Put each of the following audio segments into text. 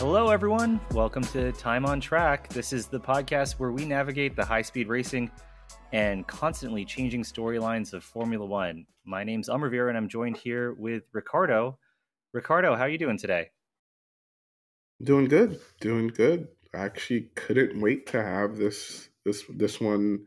Hello, everyone. Welcome to Time on Track. This is the podcast where we navigate the high speed racing and constantly changing storylines of Formula One. My name's Um Rivera, and I'm joined here with Ricardo. Ricardo, how are you doing today? Doing good, doing good. I actually couldn't wait to have this this this one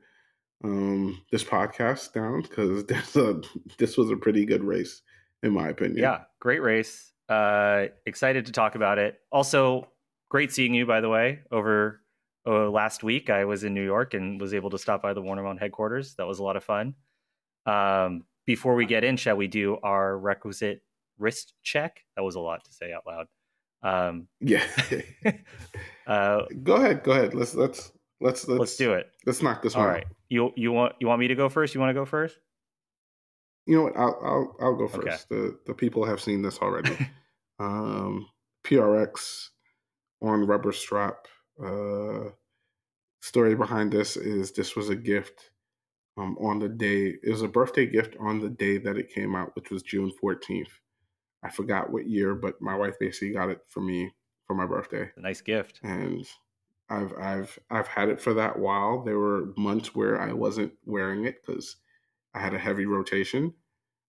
um this podcast down because this a this was a pretty good race in my opinion. Yeah, great race. Uh, excited to talk about it. Also, great seeing you, by the way, over uh, last week. I was in New York and was able to stop by the Warner headquarters. That was a lot of fun. Um, before we get in, shall we do our requisite wrist check? That was a lot to say out loud. Um, yeah. uh, go ahead. Go ahead. Let's let's let's let's, let's do it. Let's knock this All one. right. You you want you want me to go first? You want to go first? You know what? I'll I'll I'll go first. Okay. The the people have seen this already. um, PRX on rubber strap. Uh, story behind this is this was a gift um, on the day. It was a birthday gift on the day that it came out, which was June fourteenth. I forgot what year, but my wife basically got it for me for my birthday, A nice gift. and I've I've I've had it for that while. There were months where I wasn't wearing it because I had a heavy rotation.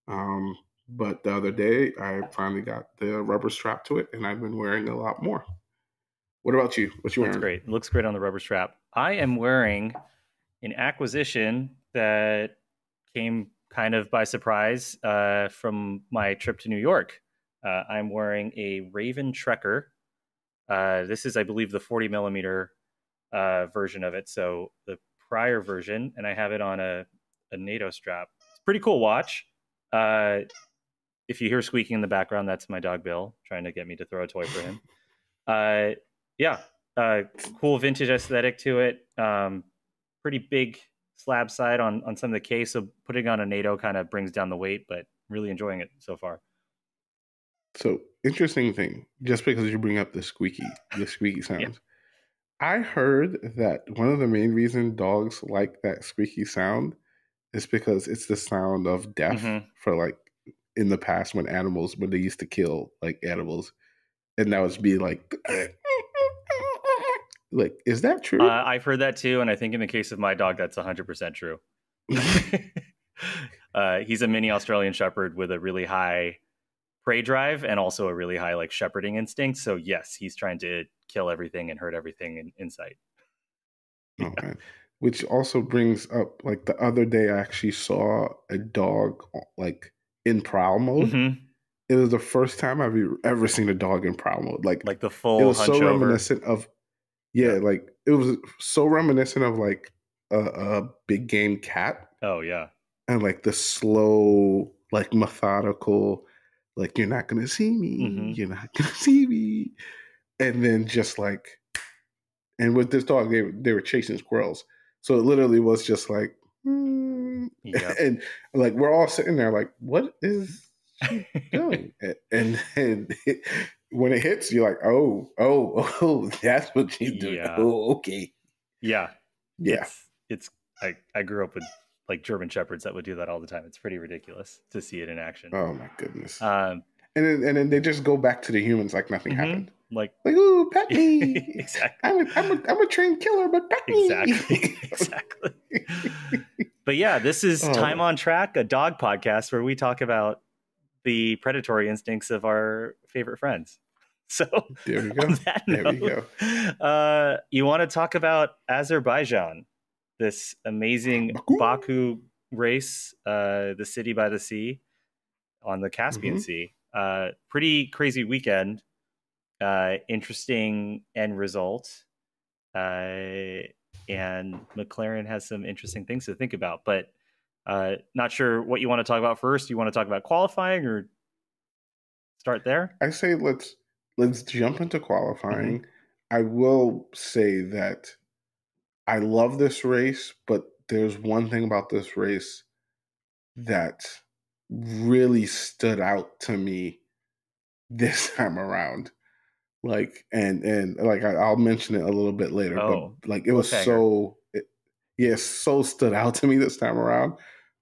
Um, but the other day, I finally got the rubber strap to it, and I've been wearing a lot more. What about you? What you Looks great. It looks great on the rubber strap. I am wearing an acquisition that came kind of by surprise uh, from my trip to New York. Uh, I'm wearing a Raven Trekker. Uh, this is, I believe, the 40 millimeter uh, version of it. So the prior version, and I have it on a, a NATO strap. It's a pretty cool watch. Uh, if you hear squeaking in the background, that's my dog Bill trying to get me to throw a toy for him. Uh, yeah, uh, cool vintage aesthetic to it. Um, pretty big slab side on on some of the case, so putting on a NATO kind of brings down the weight, but really enjoying it so far. So interesting thing, just because you bring up the squeaky, the squeaky sounds. I heard that one of the main reasons dogs like that squeaky sound is because it's the sound of death Mhm. for like in the past when animals when they used to kill like animals, and that was be like, like is that true? Uh, I've heard that too, and I think in the case of my dog, that's 100% true. uh, he's a mini Australian Shepherd with a really high prey drive and also a really high like shepherding instinct. So yes, he's trying to kill everything and hurt everything in, in sight. Man. Which also brings up like the other day I actually saw a dog like in prowl mode. Mhm. It was the first time I've ever seen a dog in prowl mode. Like, Like the full. it was so over. reminiscent of yeah, like it was so reminiscent of like a, a big game cat Oh yeah. and like the slow, like methodical, like you're not gonna see me, Mhm. you're not gonna see me, and then just like, and with this dog, they they were chasing squirrels, so it literally was just like, mm, Yep. and like we're all sitting there like, what is she doing? And then when it hits, you're like, oh, oh, oh, that's what she's doing. Yeah. Oh, okay, yeah. yeah. It's, it's I, I grew up with like German shepherds that would do that all the time. It's pretty ridiculous to see it in action. Oh my goodness. Um, and then, and then they just go back to the humans like nothing Mhm. happened. Like Like, ooh, pet me. exactly, I'm a, I'm a, I'm a trained killer, but pet me. exactly, exactly. but yeah, this is Oh. Time on Track, a dog podcast where we talk about the predatory instincts of our favorite friends. So there we go. There we note, uh, you want to talk about Azerbaijan, this amazing Baku. Baku race, uh, the city by the sea on the Caspian Mhm. Sea. Uh, pretty crazy weekend. Uh, interesting end result. Uh, and McLaren has some interesting things to think about, but uh, not sure what you want to talk about first. You want to talk about qualifying or start there? I say let's let's jump into Mm-hmm. qualifying. I will say that I love this race, but there's one thing about this race that really stood out to me this time around. Like and and like I, I'll mention it a little bit later, Oh, but like it was so it, yeah, so stood out to me this time around.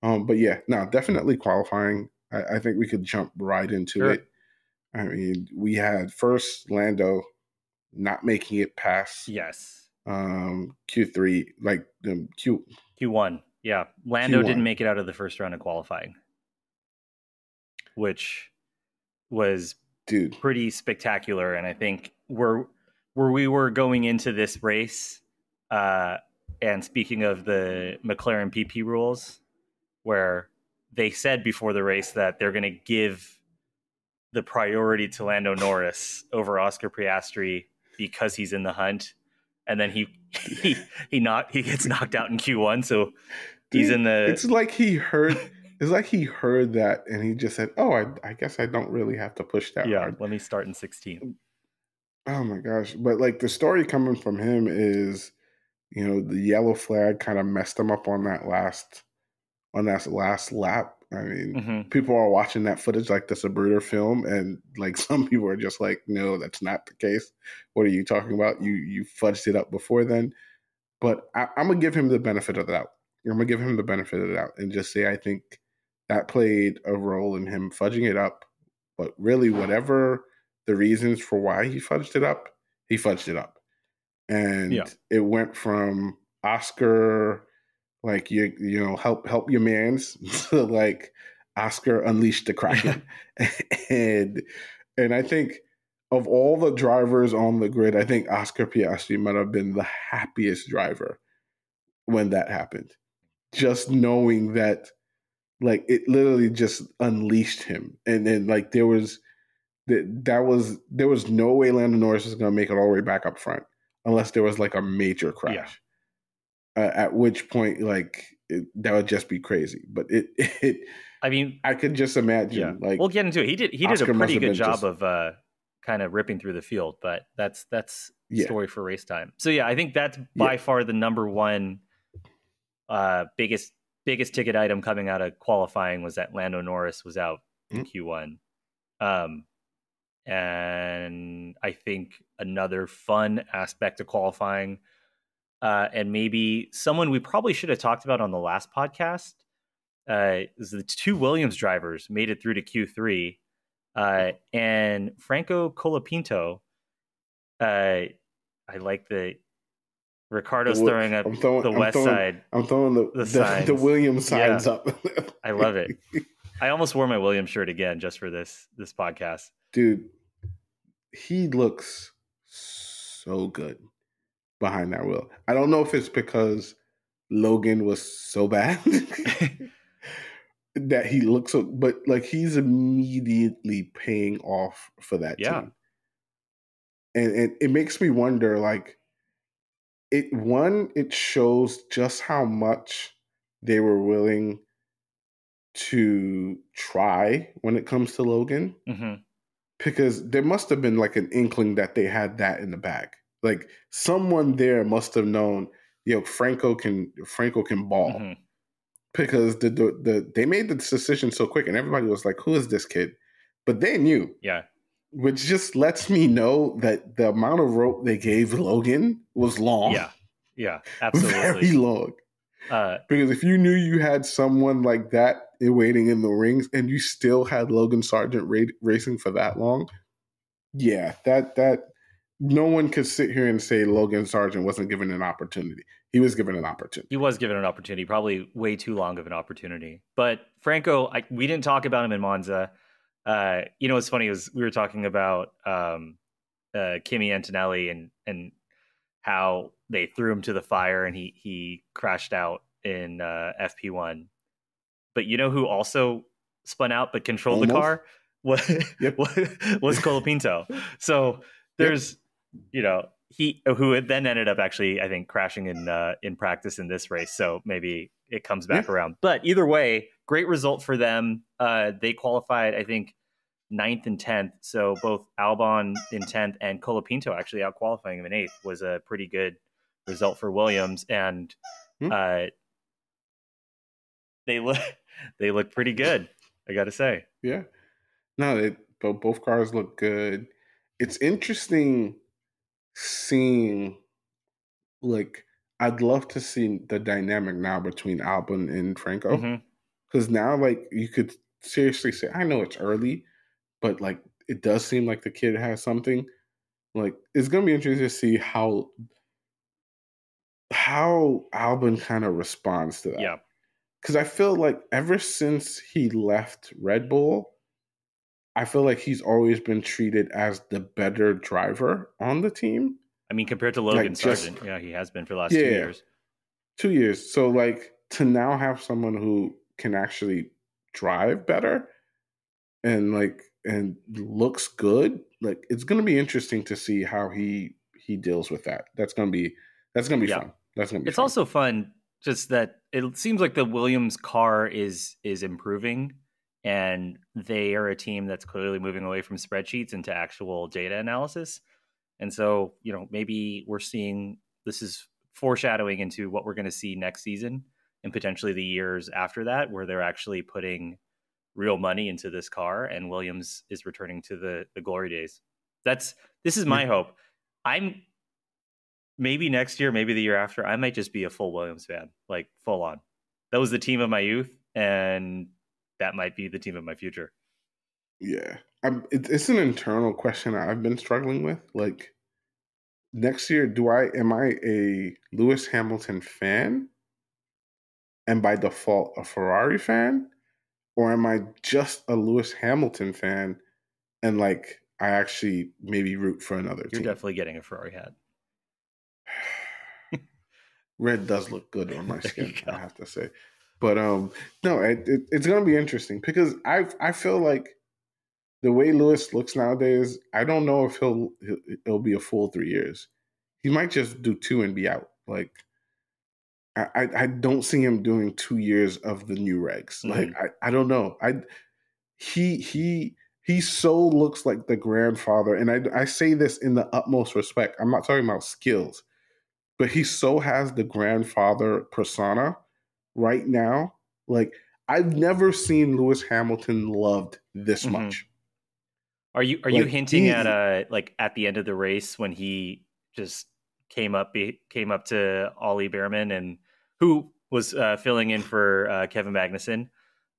Um, but yeah, no, definitely qualifying. I, I think we could jump right into Sure. it. I mean, we had first Lando not making it past Yes. um, Q3, like um, Q. Q1. Yeah. Lando Q1. didn't make it out of the first round of qualifying, which was Dude, pretty spectacular. And I think where where we were going into this race, uh, and speaking of the McLaren PP rules, where they said before the race that they're going to give the priority to Lando Norris over Oscar Piastri because he's in the hunt, and then he he he not he gets knocked out in Q1, so he's Dude, in the it's like he heard. It's like he heard that and he just said, "Oh, I, I guess I don't really have to push that yeah. hard." Let me start in 16. Oh my gosh! But like the story coming from him is, you know, the yellow flag kind of messed him up on that last, on that last lap. I mean, hmm people are watching that footage like the Zapruder film, and like some people are just like, "No, that's not the case. What are you talking about? You you fudged it up before then." But I, I'm gonna give him the benefit of the doubt. I'm gonna give him the benefit of the doubt and just say I think that played a role in him fudging it up. But really, whatever the reasons for why he fudged it up, he fudged it up, and Yeah. it went from Oscar like you you know help help your man's to like Oscar unleashed the kraken and and I think of all the drivers on the grid I think Oscar Piastri might have been the happiest driver when that happened just knowing that like it literally just unleashed him and then like there was that that was there was no way Lando Norris was going to make it all the way back up front unless there was like a major crash uh, at which point like it, that would just be crazy but it it I mean, i could just imagine yeah. like we'll get into it. He did he Oscar did a pretty good job just- of uh, kind of ripping through the field, but that's that's Yeah. story for race time. So yeah, I think that's by Yeah. far the number one uh, biggest biggest ticket item coming out of qualifying was that Lando Norris was out in Q1. Um, and I think another fun aspect of qualifying, uh, and maybe someone we probably should have talked about on the last podcast, uh, is the two Williams drivers made it through to Q3, uh, and Franco Colapinto. Uh, I like the Ricardo's The throwing up I'm throwing- the I'm west throwing- side. i'm throwing the The the, signs. the williams Yeah. up I love it. I almost wore my Williams shirt again just for this this podcast. dude he looks so good behind that wheel i don't know if it's because logan was so bad that he looks so but like he's immediately paying off for that Yeah. team and, and it makes me wonder like it one it shows just how much they were willing to try when it comes to logan hmm because there must have been like an inkling that they had that in the bag. Like someone there must have known, yo, know, Franco can Franco can ball hmm because the, the the they made the decision so quick, and everybody was like, "Who is this kid?" But they knew, Yeah, which just lets me know that the amount of rope they gave Logan was long, yeah, yeah, absolutely, very long. Uh, Because if you knew you had someone like that waiting in the rings and you still had Logan Sargeant ra- racing for that long, yeah, that that no one could sit here and say Logan Sargeant wasn't given an opportunity. He was given an opportunity. he was given an opportunity, probably way too long of an opportunity. But Franco, I, we didn't talk about him in Monza. Uh, you know, what's funny was we were talking about um, uh, Kimi Antonelli and and how they threw him to the fire and he he crashed out in uh, FP1. But you know who also spun out but controlled the car was Yep. was Colapinto. So there's you know he who had then ended up actually I think crashing in uh, in practice in this race. So maybe it comes back around. But either way, great result for them. Uh, they qualified I think ninth and tenth. So both Albon in tenth and Colapinto actually out qualifying him in eighth was a pretty good result for Williams. And Hmm. uh, they look they look pretty good. I got to say. Yeah. No, they, both both cars look good. It's interesting seeing like I'd love to see the dynamic now between Albon and Franco. Mm-hmm. Because now like you could seriously say i know it's early but like it does seem like the kid has something Like it's gonna be interesting to see how how Albon kind of responds to that. Yeah. Because I feel like ever since he left Red Bull, I feel like he's always been treated as the better driver on the team. I mean, compared to Logan like just, Sargeant, yeah, he has been for the last yeah, two years. Two years. So, like, to now have someone who can actually drive better and like and looks good, like it's gonna be interesting to see how he he deals with that. That's gonna be that's gonna be yeah. fun. That's gonna be. It's fun. also fun just that it seems like the Williams car is is improving and they are a team that's clearly moving away from spreadsheets into actual data analysis. And so, you know, maybe we're seeing this is foreshadowing into what we're going to see next season and potentially the years after that, where they're actually putting real money into this car and Williams is returning to the the glory days. That's this is my mm-hmm. hope. I'm maybe next year, maybe the year after, I might just be a full Williams fan, like full on. That was the team of my youth, and that might be the team of my future. Yeah, I'm, it, it's an internal question I've been struggling with. Like next year, do I am I a Lewis Hamilton fan, and by default a Ferrari fan, or am I just a Lewis Hamilton fan, and like I actually maybe root for another You're team? definitely getting a Ferrari hat. Red does look good on my skin, I have to say. But um, no, it, it, it's gonna be interesting because I I feel like the way Lewis looks nowadays, I don't know if he'll he'll be a full three years. He might just do two and be out. Like I I, don't see him doing two years of the new regs. Mm-hmm. Like I I don't know. I he he he so looks like the grandfather, and I I say this in the utmost respect. I'm not talking about skills, but he so has the grandfather persona right now, like I've never seen Lewis Hamilton loved this mm-hmm. much. Are you are like, you hinting at uh like at the end of the race when he just came up came up to Ollie Bearman and who was uh, filling in for uh, Kevin Magnussen,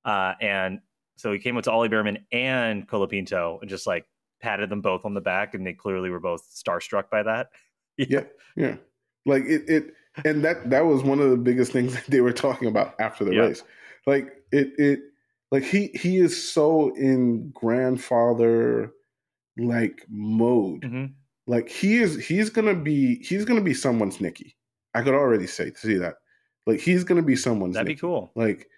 uh, and so he came up to Ollie Bearman and Colapinto and just like patted them both on the back, and they clearly were both starstruck by that. yeah, yeah, yeah. like it it and that that was one of the biggest things that they were talking about after the yeah. race. Like it it like he he is so in grandfather like mode. Mm-hmm. Like he is he's gonna be he's gonna be someone's Niki. I could already say to see that. Like he's gonna be someone's That'd Niki. be cool. Like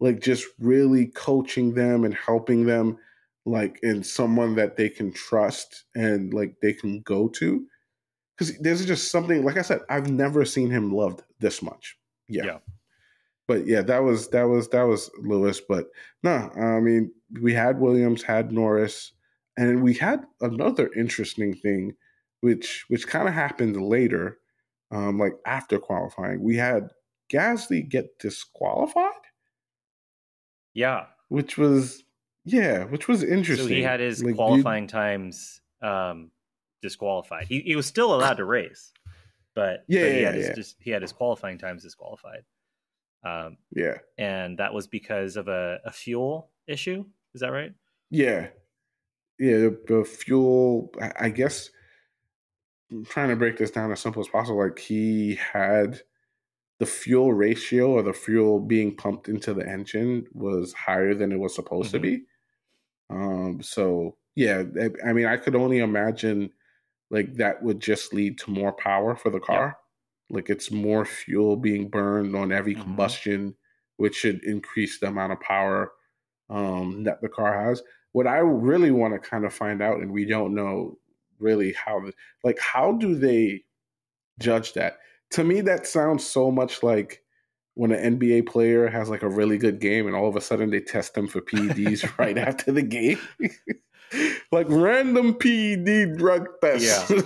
like just really coaching them and helping them like in someone that they can trust and like they can go to because there's just something like I said, I've never seen him loved this much. Yeah. yeah. But yeah, that was that was that was Lewis. But no, I mean, we had Williams, had Norris, and we had another interesting thing, which which kind of happened later, um, like after qualifying. We had Gasly get disqualified. Yeah. Which was yeah, which was interesting. So he had his like, qualifying times um disqualified. He he was still allowed to race, but yeah, but he, yeah, had his, yeah. just, he had his qualifying times disqualified. Um, yeah, and that was because of a, a fuel issue. Is that right? Yeah, yeah. The, the fuel, I, guess. I'm trying to break this down as simple as possible. Like he had the fuel ratio or the fuel being pumped into the engine was higher than it was supposed mm-hmm. to be. Um, so yeah, I, I, mean, I could only imagine like that would just lead to more power for the car. Like it's more fuel being burned on every mm-hmm. combustion, which should increase the amount of power um, that the car has. What I really want to kind of find out, and we don't know really how, like, how do they judge that? To me, that sounds so much like when an NBA player has like a really good game and all of a sudden they test them for PEDs right after the game. like random PED drug test. Yeah.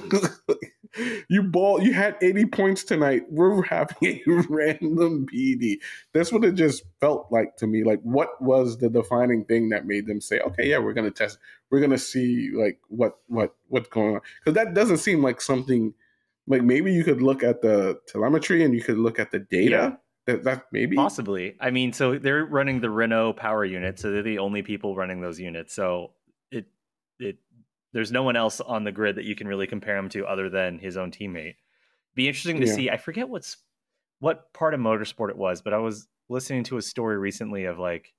you ball you had 80 points tonight. We're having a random PED. That's what it just felt like to me. Like what was the defining thing that made them say, okay, yeah, we're gonna test, we're gonna see like what what what's going on. Because that doesn't seem like something like maybe you could look at the telemetry and you could look at the data. Yeah. That, that maybe possibly. I mean, so they're running the Renault power unit, so they're the only people running those units. So there's no one else on the grid that you can really compare him to other than his own teammate. Be interesting to Yeah. see. I forget what's what part of motorsport it was, but I was listening to a story recently of like,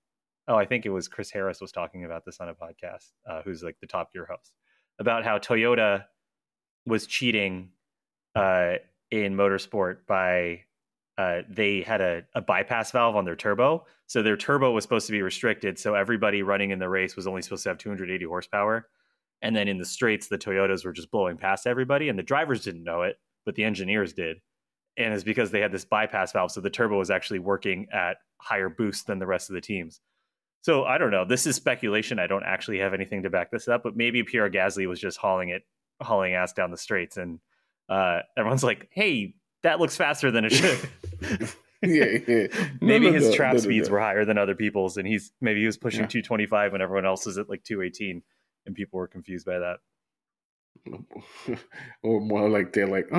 oh, I think it was Chris Harris was talking about this on a podcast, uh, who's like the Top Gear host, about how Toyota was cheating uh, in motorsport by uh, they had a, a bypass valve on their turbo. So their turbo was supposed to be restricted. So everybody running in the race was only supposed to have 280 horsepower. And then in the straights, the Toyotas were just blowing past everybody. And the drivers didn't know it, but the engineers did. And it's because they had this bypass valve. So the turbo was actually working at higher boost than the rest of the teams. So I don't know. This is speculation. I don't actually have anything to back this up, but maybe Pierre Gasly was just hauling it, hauling ass down the straights. And uh, everyone's like, hey, that looks faster than it should. yeah, yeah. maybe No, no, his no, trap speeds were higher than other people's, and he's maybe he was pushing Yeah. 225 when everyone else is at like 218, and people were confused by that. or more like they're like, uh,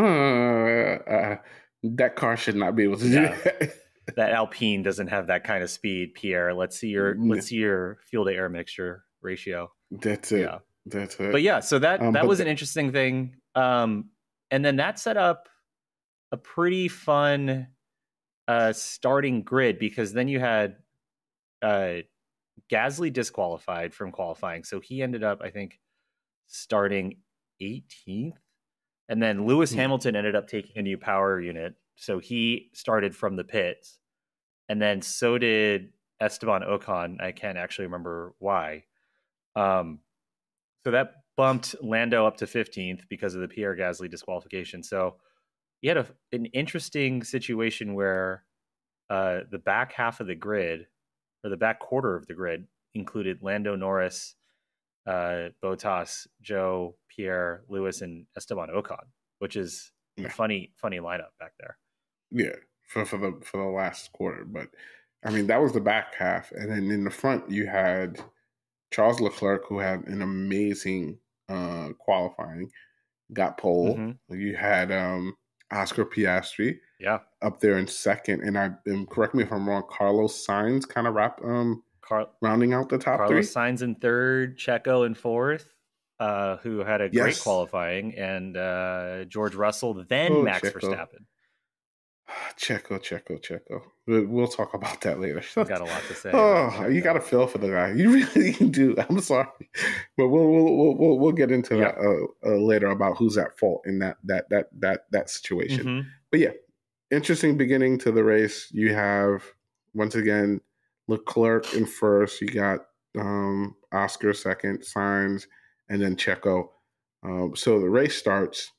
uh, that car should not be able to do that. That Alpine doesn't have that kind of speed, Pierre. Let's see your Mm. let's see your fuel to air mixture ratio. That's it. Yeah. That's it. But yeah, so that Um, that was the- an interesting thing. Um, and then that set up a pretty fun uh, starting grid because then you had uh, Gasly disqualified from qualifying, so he ended up, I think, starting 18th, and then Lewis Hmm. Hamilton ended up taking a new power unit, so he started from the pits, and then so did Esteban Ocon. I can't actually remember why. Um, so that bumped Lando up to 15th because of the Pierre Gasly disqualification. So you had a, an interesting situation where uh, the back half of the grid, or the back quarter of the grid, included Lando Norris, uh, Bottas, Zhou, Pierre, Lewis, and Esteban Ocon, which is Yeah. a funny, funny lineup back there. yeah, for for the for the last quarter. But I mean, that was the back half, and then in the front you had Charles Leclerc, who had an amazing uh, qualifying, got pole. Mhm. You had um, Oscar Piastri Yeah. up there in second, and I and correct me if I'm wrong. Carlos Sainz kind of wrap um Car- rounding out the top Carlos three. Sainz in third, Checo in fourth, uh, who had a great qualifying, and uh, George Russell, then Oh, Max Checo. Verstappen. Checo, Checo, Checo. We'll, talk about that later. Got a lot to say. Oh, you got to feel for the guy. You really do. I'm sorry, but we'll we'll we'll, we'll, get into Yeah. that uh, uh, later about who's at fault in that that that that that situation. Mhm. But yeah, interesting beginning to the race. You have once again Leclerc in first. You got um, Oscar second, Sainz, and then Checo. Um, so the race starts,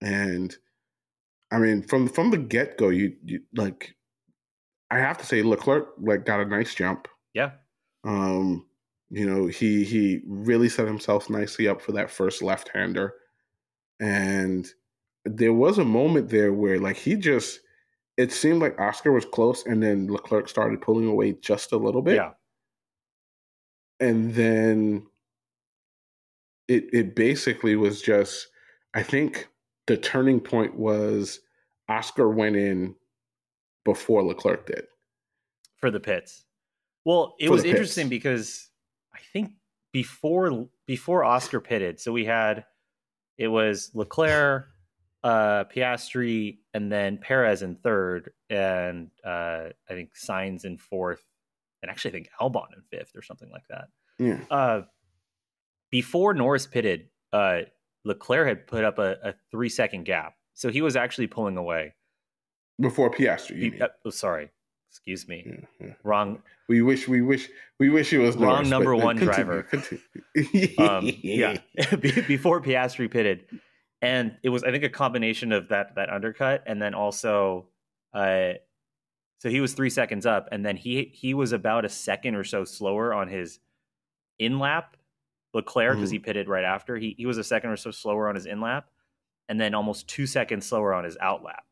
and I mean from from the get go, you, you like. I have to say Leclerc like got a nice jump. Yeah. Um, you know, he he really set himself nicely up for that first left hander. And there was a moment there where like he just it seemed like Oscar was close and then Leclerc started pulling away just a little bit. Yeah. And then it it basically was just I think the turning point was Oscar went in before Leclerc did. For the pits. Well, it For was the pits. interesting because I think before before Oscar pitted, so we had it was Leclerc, uh, Piastri, and then Perez in third, and uh, I think Sainz in fourth, and actually I think Albon in fifth or something like that. Yeah. uh, before Norris pitted, uh, Leclerc had put up a, a three second gap, so he was actually pulling away. Before Piastri. He- uh, oh, sorry, excuse me, Yeah, yeah. wrong. We wish, we wish, we wish it was Wrong Norris, number one continue, driver. continue. Um, yeah, before Piastri pitted, and it was I think a combination of that that undercut, and then also, uh, so he was three seconds up, and then he he was about a second or so slower on his in lap. Leclerc because Mhm. he pitted right after he he was a second or so slower on his in lap, and then almost two seconds slower on his out lap.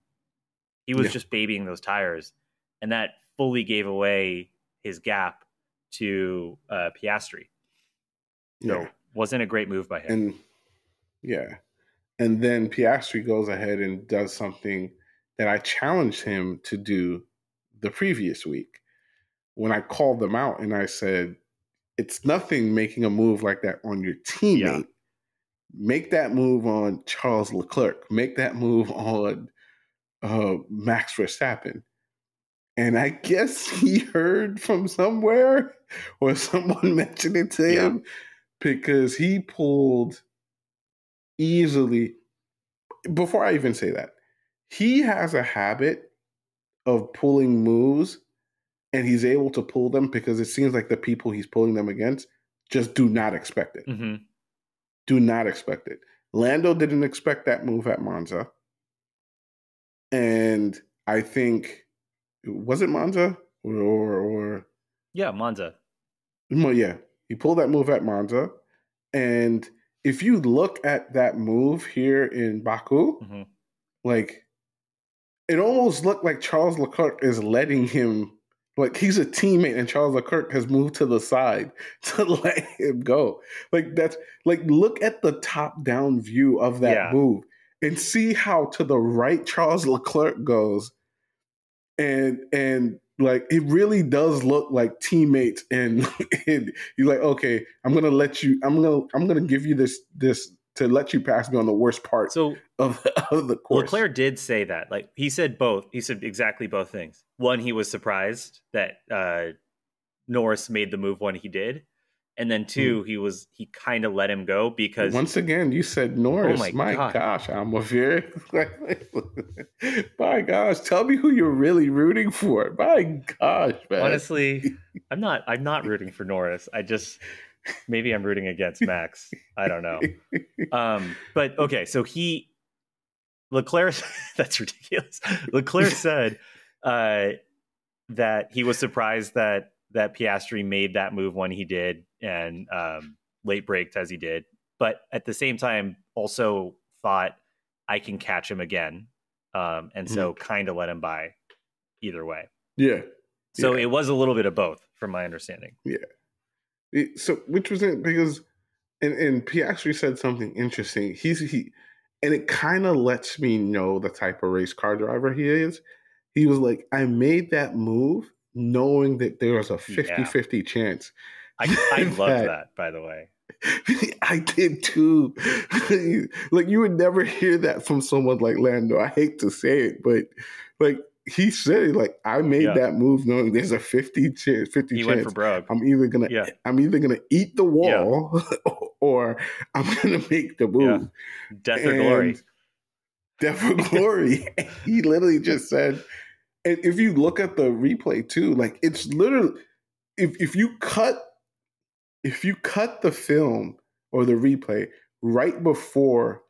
He was Yeah. just babying those tires, and that fully gave away his gap to uh, Piastri. So yeah. wasn't a great move by him. and yeah, and then Piastri goes ahead and does something that I challenged him to do the previous week when I called them out and I said, "It's nothing making a move like that on your teammate. make that move on Charles Leclerc, make that move on uh, Max Verstappen. And I guess he heard from somewhere or someone mentioned it to yeah. him because he pulled easily. Before I even say that, he has a habit of pulling moves and he's able to pull them because it seems like the people he's pulling them against just do not expect it. Mm-hmm. Do not expect it. Lando didn't expect that move at Monza. And I think was it Monza or or, or yeah, Monza. Well, yeah, he pulled that move at Monza, and if you look at that move here in Baku, mm-hmm. like it almost looked like Charles Leclerc is letting him like he's a teammate and Charles Leclerc has moved to the side to let him go. Like that's like look at the top down view of that yeah. move and see how to the right Charles Leclerc goes. And and like it really does look like teammates and, and you're like, okay, I'm gonna let you I'm gonna I'm gonna give you this this to let you pass me on the worst part so of, of the course. Leclerc did say that. Like he said both. He said exactly both things. One, he was surprised that uh, Norris made the move when he did, and then two, mm. he was he kind of let him go because once again you said Norris. Oh my, my God. gosh, I'm a very my gosh, tell me who you're really rooting for. My gosh, man. Honestly, I'm not. I'm not rooting for Norris. I just maybe I'm rooting against Max. I don't know. Um, but okay, so he Leclerc. that's ridiculous. Leclerc said uh, that he was surprised that that Piastri made that move when he did and um, late braked as he did, but at the same time also thought I can catch him again, um, and so mm-hmm. kind of let him by either way. Yeah. So yeah. it was a little bit of both, from my understanding. Yeah. It, so which was it because and and Piastri said something interesting. He's he and it kind of lets me know the type of race car driver he is. He was like, I made that move knowing that there was a 50-50 chance. I, I love that, that, by the way. I did too. like you would never hear that from someone like Lando. I hate to say it, but like he said like I made yeah. that move knowing there's a 50 chance 50 he chance I'm either gonna yeah. I'm either gonna eat the wall yeah. or I'm gonna make the move. Death or glory. Death or glory. he literally just said and if you look at the replay too, like it's literally if if you cut if you cut the film or the replay right before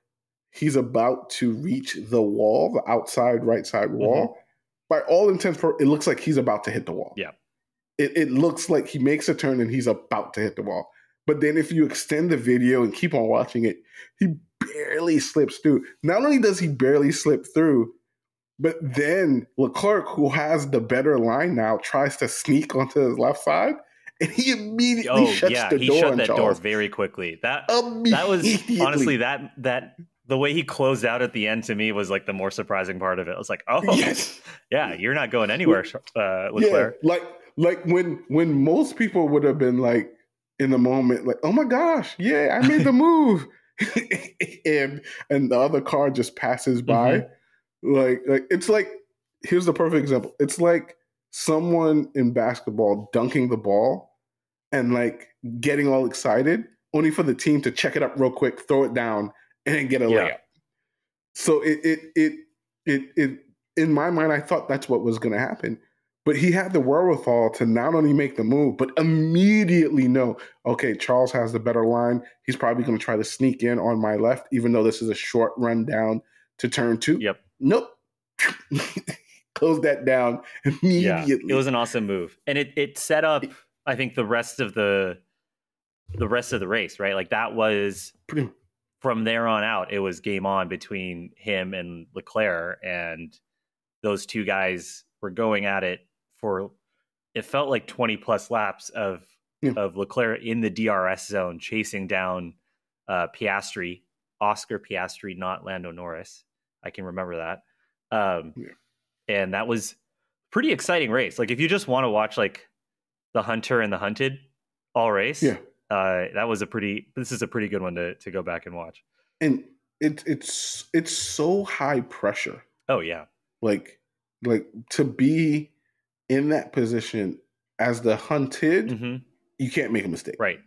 he's about to reach the wall, the outside right side wall, mm-hmm by all intents, for it looks like he's about to hit the wall. Yeah. It, it looks like he makes a turn and he's about to hit the wall. But then if you extend the video and keep on watching it, he barely slips through. Not only does he barely slip through, but then Leclerc, who has the better line now, tries to sneak onto his left side, and he immediately oh, shuts yeah, the he door. He shut that Charles. door very quickly. That that was honestly that that the way he closed out at the end to me was like the more surprising part of it. I was like, oh, yes. yeah, you're not going anywhere, uh, Leclerc. Yeah, like like when when most people would have been like in the moment, like, oh my gosh, yeah, I made the move, and and the other car just passes by. Mm-hmm. Like like it's like here's the perfect example. It's like someone in basketball dunking the ball and like getting all excited, only for the team to check it up real quick, throw it down, and get a yeah. layup. So it it it it it in my mind, I thought that's what was going to happen. But he had the wherewithal to not only make the move, but immediately know, okay, Charles has the better line. He's probably going to try to sneak in on my left, even though this is a short run down to turn two. Yep. Nope. Close that down immediately. Yeah, it was an awesome move, and it it set up, I think, the rest of the the rest of the race. Right, like that was from there on out, it was game on between him and Leclerc, and those two guys were going at it for it felt like 20 plus laps of yeah. of Leclerc in the DRS zone chasing down uh, Piastri, Oscar Piastri, not Lando Norris. I can remember that. Um, yeah. And that was pretty exciting race. Like if you just want to watch like the hunter and the hunted all race, yeah. uh, that was a pretty. This is a pretty good one to to go back and watch. And it's it's it's so high pressure. Oh yeah, like like to be in that position as the hunted, hmm you can't make a mistake. right.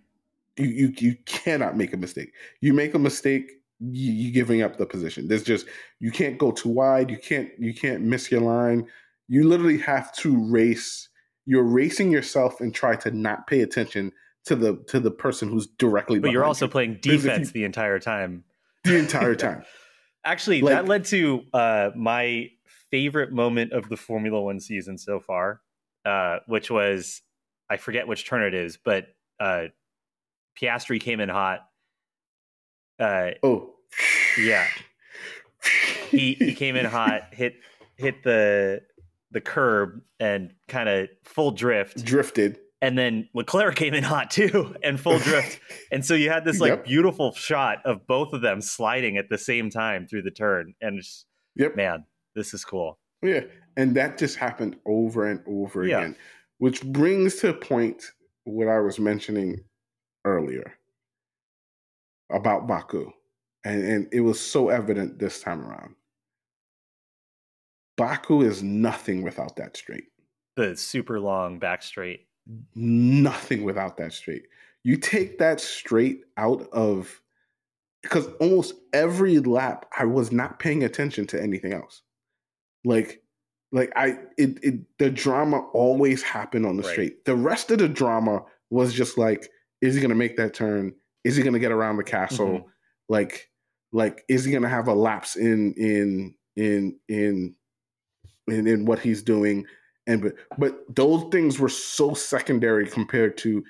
You you you cannot make a mistake. You make a mistake, you, you giving up the position. There's just you can't go too wide. You can't you can't miss your line. You literally have to race. You're racing yourself and try to not pay attention to the to the person who's directly. But you're also you playing defense you- the entire time. the entire time. Actually, Like- that led to uh, my favorite moment of the Formula One season so far, uh, which was I forget which turn it is, but uh, Piastri came in hot. Uh, oh, Yeah. he he came in hot, hit hit the the curb and kind of full drift, drifted. and then Leclerc came in hot too and full drift, and so you had this like Yep. beautiful shot of both of them sliding at the same time through the turn, and it's, Yep. man, this is cool. Yeah, and that just happened over and over Yeah. again, which brings to a point what I was mentioning earlier about Baku, and and it was so evident this time around. Baku is nothing without that straight. The super long back straight. Nothing without that straight. You take that straight out of because almost every lap I was not paying attention to anything else. Like like I it, it the drama always happened on the Right. straight. The rest of the drama was just like is he going to make that turn? Is he going to get around the castle? Mhm. Like like is he going to have a lapse in in in in in, in what he's doing? And but, but those things were so secondary compared to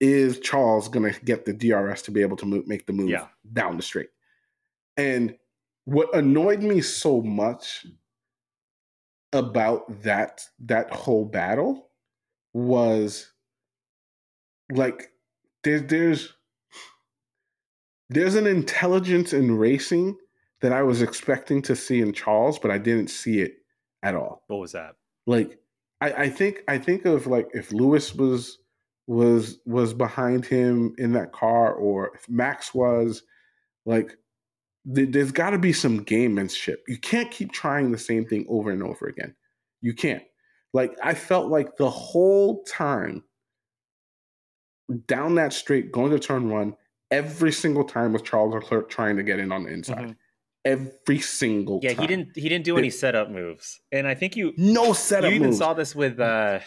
is Charles going to get the DRS to be able to move, make the move Yeah. down the straight? And what annoyed me so much about that that whole battle was like there's there's there's an intelligence in racing that I was expecting to see in Charles, but I didn't see it at all What was that? like I, I think I think of like if Lewis was was was behind him in that car or if Max was like th- there's got to be some gamemanship. You can't keep trying the same thing over and over again. You can't. Like I felt like the whole time down that straight going to turn one every single time was Charles Leclerc trying to get in on the inside. Mhm. Every single Yeah, time. he didn't he didn't do It- any setup moves, and I think you no setup you even moves. saw this with uh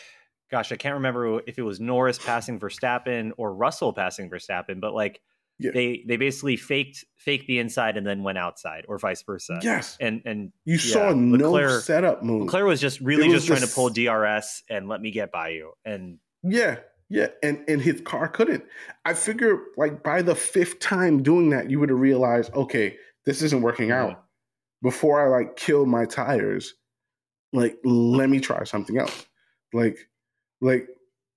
gosh i can't remember if it was norris passing verstappen or russell passing verstappen but like Yeah. they they basically faked faked the inside and then went outside or vice versa yes. and and You saw Yeah, no Leclerc- setup move. Leclerc was just really was just trying to pull drs and let me get by you and Yeah, yeah, and and his car couldn't. I figure like by the fifth time doing that, you would have realized, okay, this isn't working out. Before I like kill my tires, like let me try something else. Like, like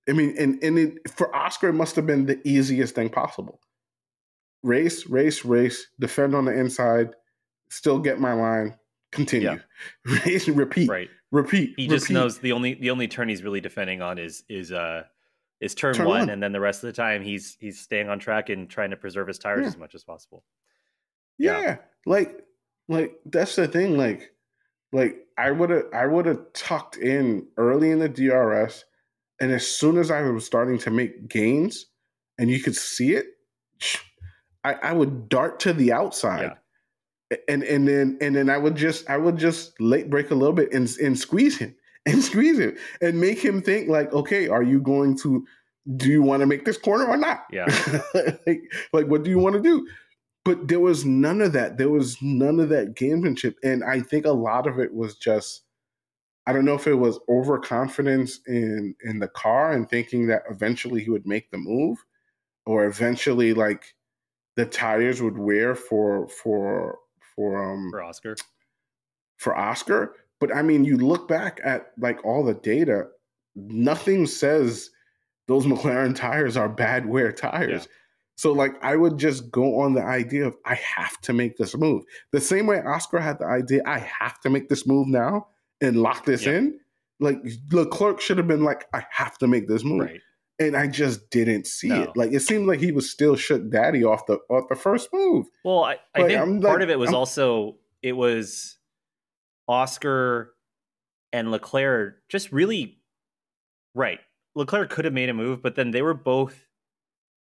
I mean, and and it, for Oscar, it must have been the easiest thing possible. Race, race, race, defend on the inside, still get my line, continue, race, repeat, right repeat. he just knows the only the only turn he's really defending on is is uh is turn, Turn one, one. and then the rest of the time he's he's staying on track and trying to preserve his tires Yeah. as much as possible Yeah. Yeah. Like like that's the thing. Like like I would have I would have tucked in early in the DRS and as soon as I was starting to make gains and you could see it, I, I would dart to the outside. And and then and then I would just I would just late break a little bit and and squeeze him and squeeze him and make him think like, okay, are you going to do you want to make this corner or not? Yeah. like, like what do you want to do? But there was none of that. There was none of that gamesmanship. And I think a lot of it was just I don't know if it was overconfidence in in the car and thinking that eventually he would make the move, or eventually like the tires would wear for for for um for oscar for Oscar. But I mean, you look back at like all the data, nothing says those McLaren tires are bad wear tires. Yeah. So like I would just go on the idea of I have to make this move. The same way Oscar had the idea, I have to make this move now and lock this in. Like Leclerc should have been like, I have to make this move. right and I just didn't see No. it. Like it seemed like he was still shook daddy off the off the first move. Well, I, I Like, think I'm part like- of it was I'm- also it was Oscar and Leclerc just really right. Leclerc could have made a move, but then they were both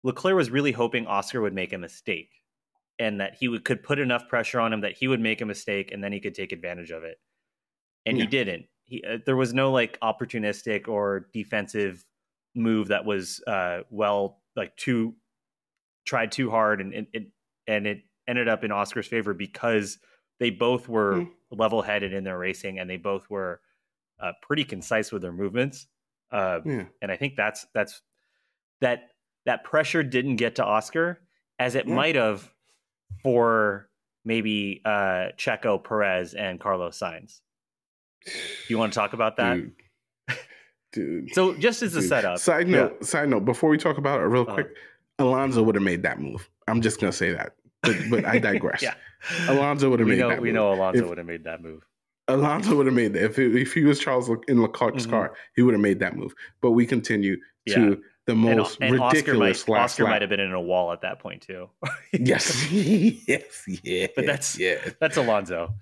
Leclerc was really hoping Oscar would make a mistake and that he would, could put enough pressure on him that he would make a mistake and then he could take advantage of it. And he didn't. He uh, there was no like opportunistic or defensive move that was uh well like too tried too hard and it and it ended up in Oscar's favor because they both were Mm. level-headed in their racing and they both were uh, pretty concise with their movements. Uh, Yeah. and I think that's that's that that pressure didn't get to Oscar as it Yeah. might have for maybe uh, Checo, Perez, and Carlos Sainz. You want to talk about that? Dude. Dude. So just as a Dude. setup, Side yeah. note, side note, before we talk about it real Uh-huh. quick, Alonso would have made that move. I'm just gonna say that. But but I digress. yeah, Alonso would have made know that we move. know Alonso would have made that move. Alonso would have made that. If, it, if he was Charles Le- in Leclerc's Mhm. car, he would have made that move. But we continue Yeah. to the most and Oscar ridiculous might last Oscar lap. might have been in a wall at that point too. Yes, yes, yeah. But that's- yeah, that's Alonso.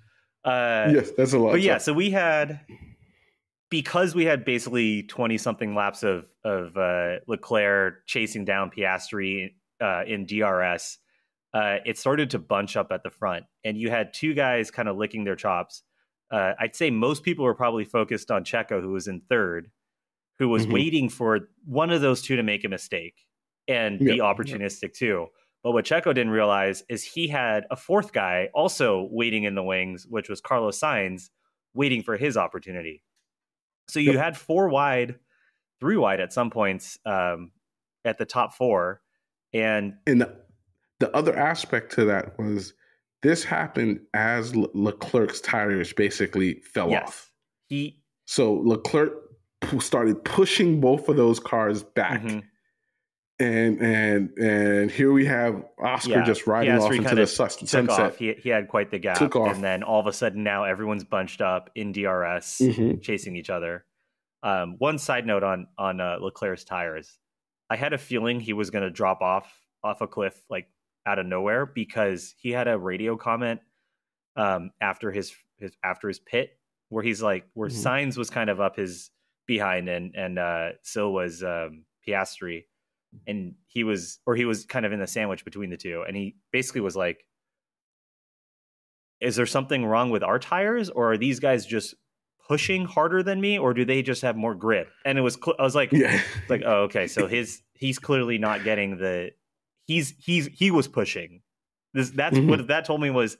Uh, yes, that's a lot. but yeah, so we had because we had basically twenty something laps of of uh, Leclerc chasing down Piastri uh, in DRS. Uh, it started to bunch up at the front, and you had two guys kind of licking their chops. Uh, I'd say most people were probably focused on Checo, who was in third, who was Mhm. waiting for one of those two to make a mistake and be Yep. opportunistic too. But what Checo didn't realize is he had a fourth guy also waiting in the wings, which was Carlos Sainz, waiting for his opportunity. So you Yep. had four wide, three wide at some points um, at the top four, and and the, the other aspect to that was this happened as Le- Leclerc's tires basically fell yes, off. he So Leclerc p- started pushing both of those cars back. mhm. and and and here we have Oscar Yeah, just riding off into the sus- sunset. off. He he had quite the gap, Took off. and then all of a sudden now everyone's bunched up in DRS, Mhm. chasing each other. Um, one side note on on uh, Leclerc's tires, I had a feeling he was going to drop off off a cliff like out of nowhere because he had a radio comment um, after his his after his pit where he's like where Mhm. Sainz was kind of up his behind and and uh, so was um, Piastri, and he was or he was kind of in the sandwich between the two, and he basically was like, "Is there something wrong with our tires, or are these guys just pushing harder than me, or do they just have more grip?" And it was cl- I was like, Yeah, like oh okay. So his he's clearly not getting the he's he's he was pushing this that's Mhm. what that told me was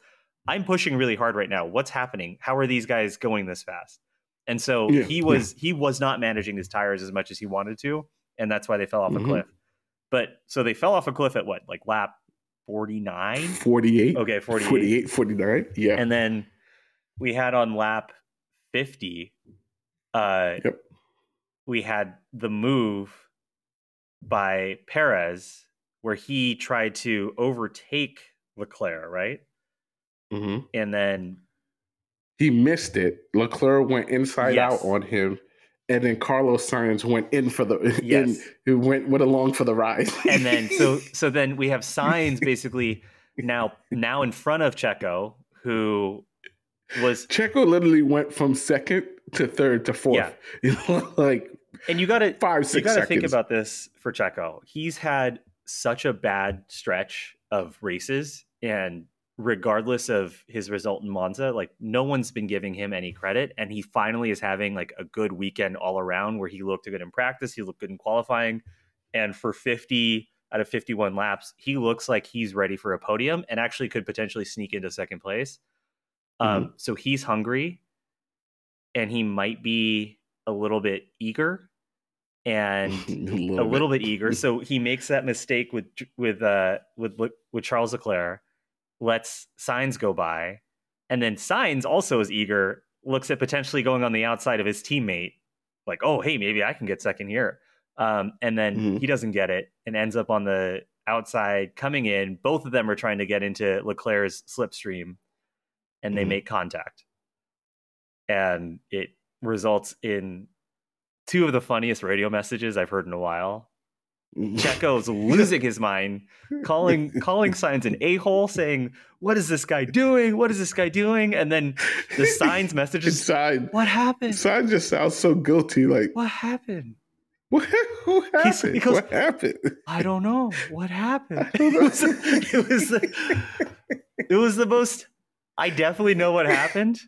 i'm pushing really hard right now what's happening how are these guys going this fast and so Yeah, he was he was not managing his tires as much as he wanted to and that's why they fell off Mhm. a cliff but so they fell off a cliff at what like lap 49 48. okay 48 48, 49. Yeah. and then we had on lap 50 uh Yep. we had the move by Perez where he tried to overtake Leclerc, right? hmm And then He missed it. Leclerc went inside Yes. out on him, and then Carlos Sainz went in for the Yes. in, who went went along for the ride. and then so so then we have Sainz basically now now in front of Checo who was Checo literally went from second to third to fourth. Yeah, like and you got to five six. you got to think about this for Checo. He's had such a bad stretch of races, and regardless of his result in Monza, like no one's been giving him any credit, and he finally is having like a good weekend all around where he looked good in practice, he looked good in qualifying, and for fifty out of fifty-one laps, he looks like he's ready for a podium and actually could potentially sneak into second place. Um, so he's hungry, and he might be a little bit eager and a little bit eager. So he makes that mistake with with uh with with Charles Leclerc, lets Sainz go by, and then Sainz also is eager, looks at potentially going on the outside of his teammate, like, oh hey, maybe I can get second here. Um, and then Mhm. he doesn't get it and ends up on the outside coming in. Both of them are trying to get into Leclerc's slipstream, and they Mhm. make contact, and it results in two of the funniest radio messages I've heard in a while. Checo's losing his mind, calling calling Sainz an a hole, saying, "What is this guy doing? What is this guy doing?" And then the Sainz messages, Sainz. "What happened? Sainz just sounds so guilty. Like, What happened? what, what happened? he goes- what happened? I don't know. What happened?" Don't It was, it was the, it was the most. I definitely know what happened,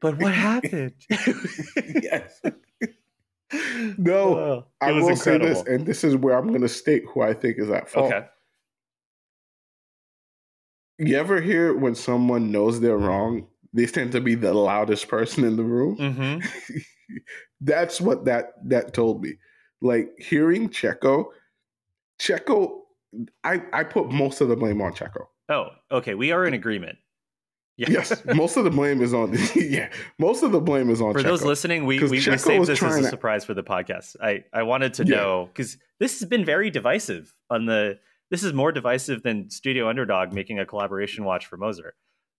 but what happened? yes. No, Oh, I will say this, and this is where I'm going to state who I think is at fault. Okay. You ever hear when someone knows they're wrong, they tend to be the loudest person in the room? hmm That's what that that told me. Like hearing Checo, Checo, I I put most of the blame on Checo. Oh, okay. We are in agreement. Yes, most of the blame is on. yeah, most of the blame is on. For Checo. those listening, we, we, we saved this as a to- surprise for the podcast. I, I wanted to Yeah. know because this has been very divisive on the. This is more divisive than Studio Underdog making a collaboration watch for Moser.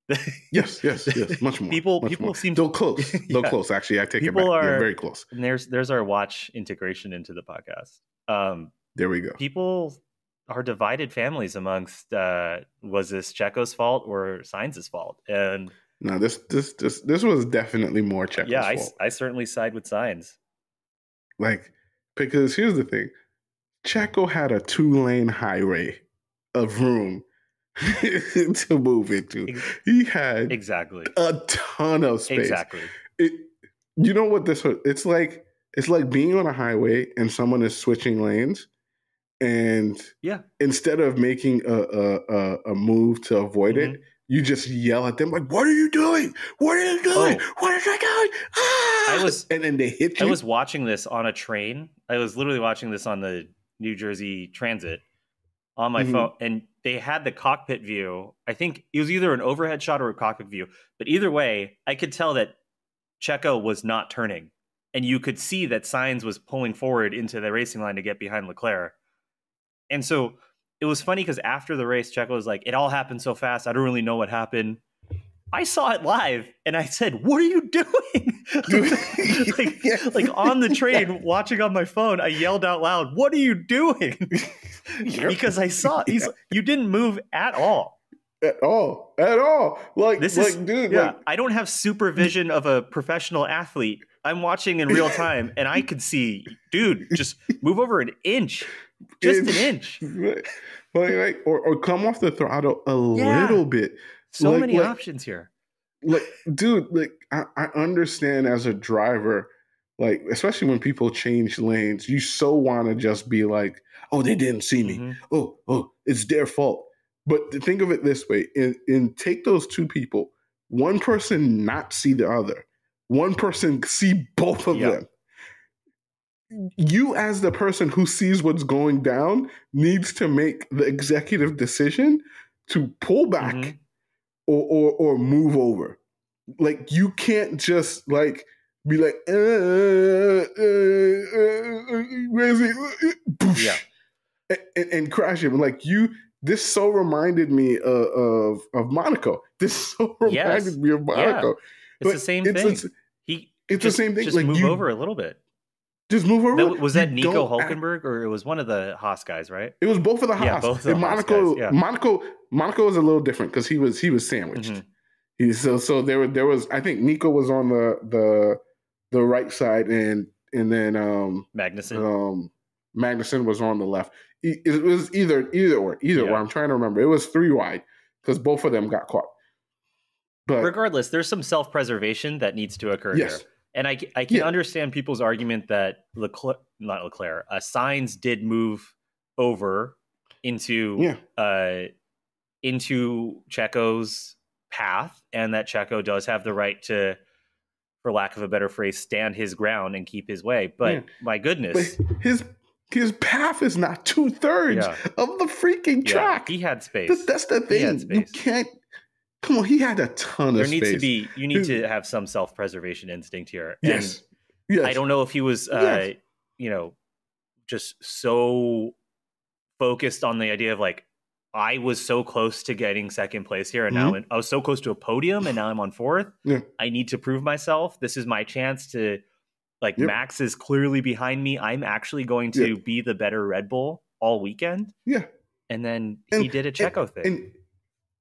Yes, yes, yes. Much more. People- much people more. seem- Though close. Though Yeah. close. Actually, I take People it back. are- They're very close. And there's there's our watch integration into the podcast. Um, There we go. people are divided families amongst uh, was this Checo's fault or Sainz's fault? And No, this this this this was definitely more Checo's fault. yeah, I, fault. I certainly side with Sainz. Like, because here's the thing Checo had a two lane highway of room to move into. He had Exactly. a ton of space. Exactly. It, you know what this? It's like it's like being on a highway and someone is switching lanes, and Yeah. instead of making a a, a, move to avoid Mm-hmm. it, you just yell at them like, "What are you doing? What are you doing? Oh. What are you doing?" Ah! I was- and then they hit I was watching this on a train. I was literally watching this on the New Jersey Transit on my Mhm. phone, and they had the cockpit view. I think it was either an overhead shot or a cockpit view, but either way, I could tell that Checo was not turning, and you could see that Sainz was pulling forward into the racing line to get behind Leclerc. And so it was funny because after the race, Checo was like, "It all happened so fast. I don't really know what happened." I saw it live, and I said, "What are you doing?" like, Yes. like on the train, watching on my phone, I yelled out loud, "What are you doing?" because I saw he's you didn't move at all. at all, at all. Like, This like, is dude, yeah. like, I don't have supervision of a professional athlete. I'm watching in real time, and I could see, dude, just move over an inch, just an inch. like, like, or, or come off the throttle a Yeah. little bit. So Like- many like- options here. like dude like I, I understand as a driver like especially when people change lanes you so want to just be like oh they didn't see me Mhm. oh oh it's their fault but think of it this way in, in take those two people one person not see the other one person see both of Yeah. them you as the person who sees what's going down needs to make the executive decision to pull back Mhm. or, or or move over. Like you can't just like be like, uh, uh, uh, uh, Yeah. and, and, crash him. Like you, this so reminded me uh, of of Monaco. This so reminded Yes. me of Monaco. It's the same it's, thing. It's, it's just, the same thing. Just like move you over a little bit. just move over. That, was that You Nico don't act- Hulkenberg or it was one of the Haas guys, right? It was both of the Haas. Yeah, both the Haas Monaco, guys, yeah. Monaco, Monaco was a little different because he was he was sandwiched. Mhm. He, so so there were there was I think Nico was on the the the right side and and then um Magnussen. um Magnussen was on the left. E- It was either either or either Yeah. or. I'm trying to remember. It was three wide because both of them got caught. But Regardless, there's some self preservation that needs to occur yes, here. And I, I can Yeah. understand people's argument that Leclerc, not Leclerc, uh, Sainz did move over into yeah, uh, into Checo's path, and that Checo does have the right to, for lack of a better phrase, stand his ground and keep his way. But Yeah. my but goodness, his his path is not two thirds Yeah. of the freaking track. he had space. That- that's the He had thing. You can't. Come on, he had a ton there of There needs space. to be you need to have some self preservation instinct here. yes, And yes. I don't know if he was, uh, Yes. you know, just so focused on the idea of like, I was so close to getting second place here, and now I was so close to a podium, and now I'm on fourth. Mm-hmm. Yeah. I need to prove myself. This is my chance to Like Yep. Max is clearly behind me. I'm actually going to be the better Red Bull all weekend. Yeah. And then he did a Checo thing. And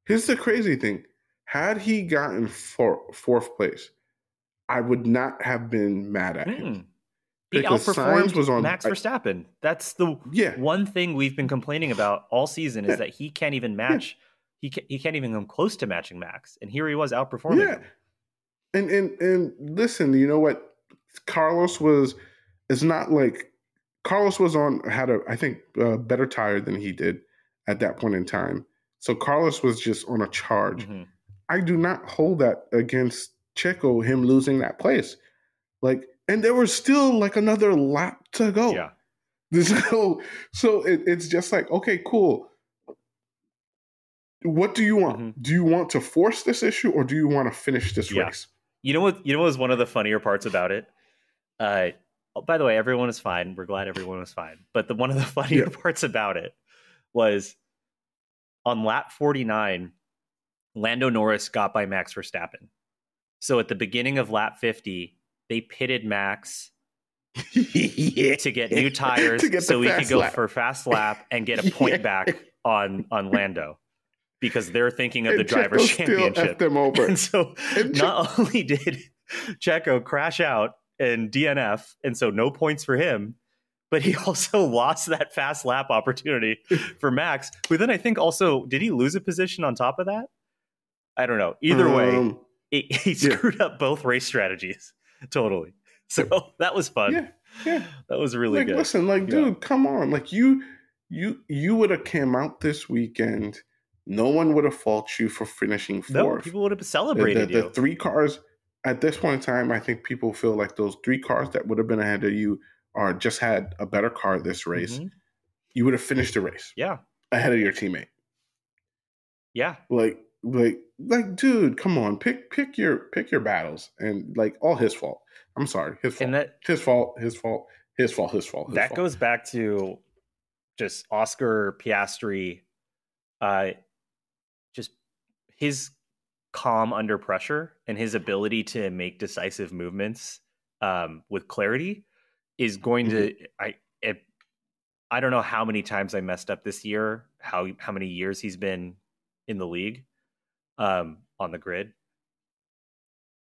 here's the crazy thing: had he gotten four, fourth place, I would not have been mad at him. Mm. He Because outperformed was on- Max Verstappen. That's the Yeah, one thing we've been complaining about all season is Yeah. that he can't even match. He ca- he can't even come close to matching Max, and here he was outperforming. yeah. him. And and and listen, you know what? Carlos was. It's not like Carlos was on had a I think uh, better tire than he did at that point in time. So Carlos was just on a charge. Mhm. I do not hold that against Checo, him losing that place. Like, and there was still like another lap to go. Yeah, So, so it, it's just like, okay, cool. What do you want? Mhm. Do you want to force this issue or do you want to finish this Yeah. race? you know what? You know what was one of the funnier parts about it. Uh, by the way, everyone is fine. We're glad everyone was fine. But the one of the funnier Yeah. parts about it was on lap 49, Lando Norris got by Max Verstappen. So at the beginning of lap 50, they pitted Max yeah. to get new tires get so the we could go lap. for fast lap and get a point Yeah. back on on Lando because they're thinking of the And drivers Checo still championship. them over. And so And Che- not only did Checo crash out and DNF, and so no points for him, but he also lost that fast lap opportunity for Max, who then I think also did he lose a position on top of that? I don't know. Either way, Um, it, he yeah. screwed up both race strategies totally. So that was fun. yeah, yeah. That was really like, good. listen, like, Yeah. dude, come on. Like, you, you, you would have came out this weekend. No one would have fault you for finishing fourth. no, people would have the, the, celebrated the you. three cars at this point in time, I think people feel like those three cars that would have been ahead of you are just had a better car this race. Mhm. You would have finished the race Yeah, ahead of your teammate. yeah. Like, like, like, dude, come on, pick pick your pick your battles, and like all his fault. I'm sorry, his fault. And that his fault. His fault. His fault. His fault. His that fault. goes back to just Oscar Piastri, uh, just his calm under pressure and his ability to make decisive movements um, with clarity is going to. I it, I don't know how many times I messed up this year. How how many years he's been in the league um, on the grid.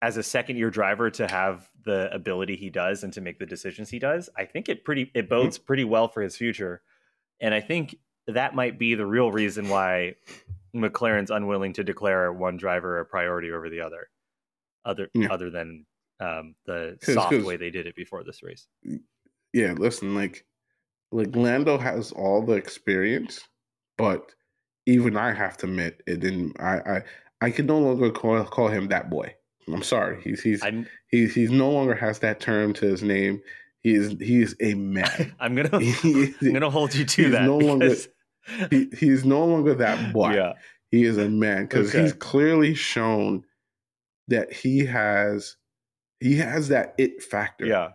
As a second year driver to have the ability he does and to make the decisions he does, I think it pretty it bodes pretty well for his future. And I think that might be the real reason why McLaren's unwilling to declare one driver a priority over the other, other Yeah. other than um, the 'Cause- soft 'cause- way they did it before this race. yeah, listen, like like Lando has all the experience, but even I have to admit it didn't I I, I can no longer call call him that boy. I'm sorry. He's he's I'm he's he's no longer has that term to his name. He is he is a man. I'm gonna he, I'm gonna hold you to that no longer- he, he's no longer that boy. yeah He is a man because Okay. he's clearly shown that he has he has that it factor. yeah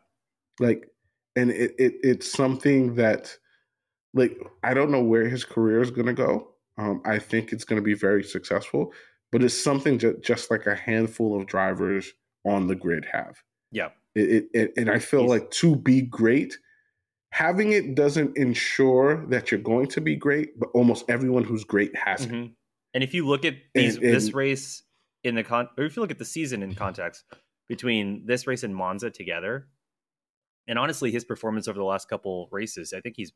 like and it, it it's something that like i don't know where his career is going to go um i think it's going to be very successful but it's something ju- just like a handful of drivers on the grid have yeah it, it, it and i feel like to be great having it doesn't ensure that you're going to be great but almost everyone who's great has it Mhm. And if you look at these And- this race in the con, or if you look at the season in context between this race and Monza together, and honestly, his performance over the last couple races, I think he's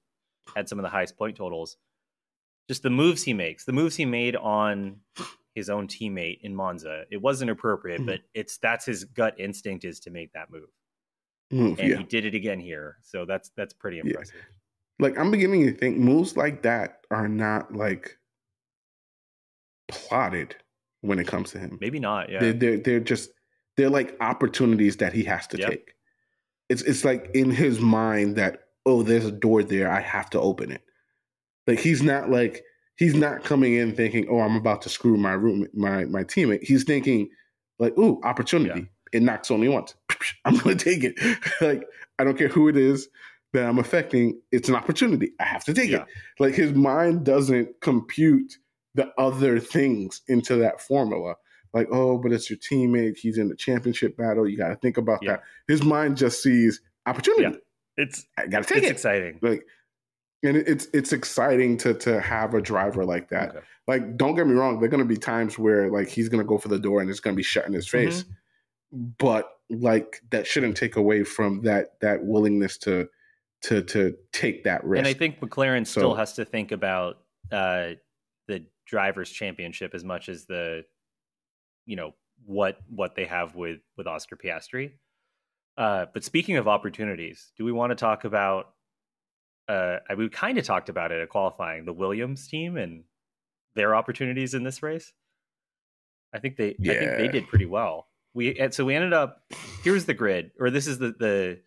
had some of the highest point totals. Just the moves he makes, the moves he made on his own teammate in Monza, it wasn't appropriate, Mhm. but it's that's his gut instinct is to make that move, Move, and yeah he did it again here. So that's that's pretty impressive. like I'm beginning to think moves like that are not like plotted when it comes to him. Maybe not, yeah. They're, they're they're just they're like opportunities that he has to Yep. take. It's it's like in his mind that oh, there's a door there, I have to open it. Like he's not like he's not coming in thinking oh, I'm about to screw my room my my teammate. He's thinking like ooh, opportunity. It knocks only once. I'm gonna take it. like I don't care who it is that I'm affecting. It's an opportunity. I have to take Yeah. it. Like his mind doesn't compute the other things into that formula. like, oh, but it's your teammate. He's in the championship battle. You got to think about Yeah. that. His mind just sees opportunity. Yeah. It's I got to take it's it. exciting. Like, and it's it's exciting to to have a driver like that. Okay. Like, don't get me wrong. There are going to be times where like he's going to go for the door and it's going to be shut in his face. Mm-hmm. But like that shouldn't take away from that that willingness to to to take that risk. And I think McLaren still has to think about uh, the drivers' championship as much as the, you know, what what they have with with Oscar Piastri. Uh, but speaking of opportunities, do we want to talk about? Uh, we kind of talked about it at qualifying the Williams team and their opportunities in this race. I think they, I think they did pretty well. We and so we ended up. Here's the grid, or this is the the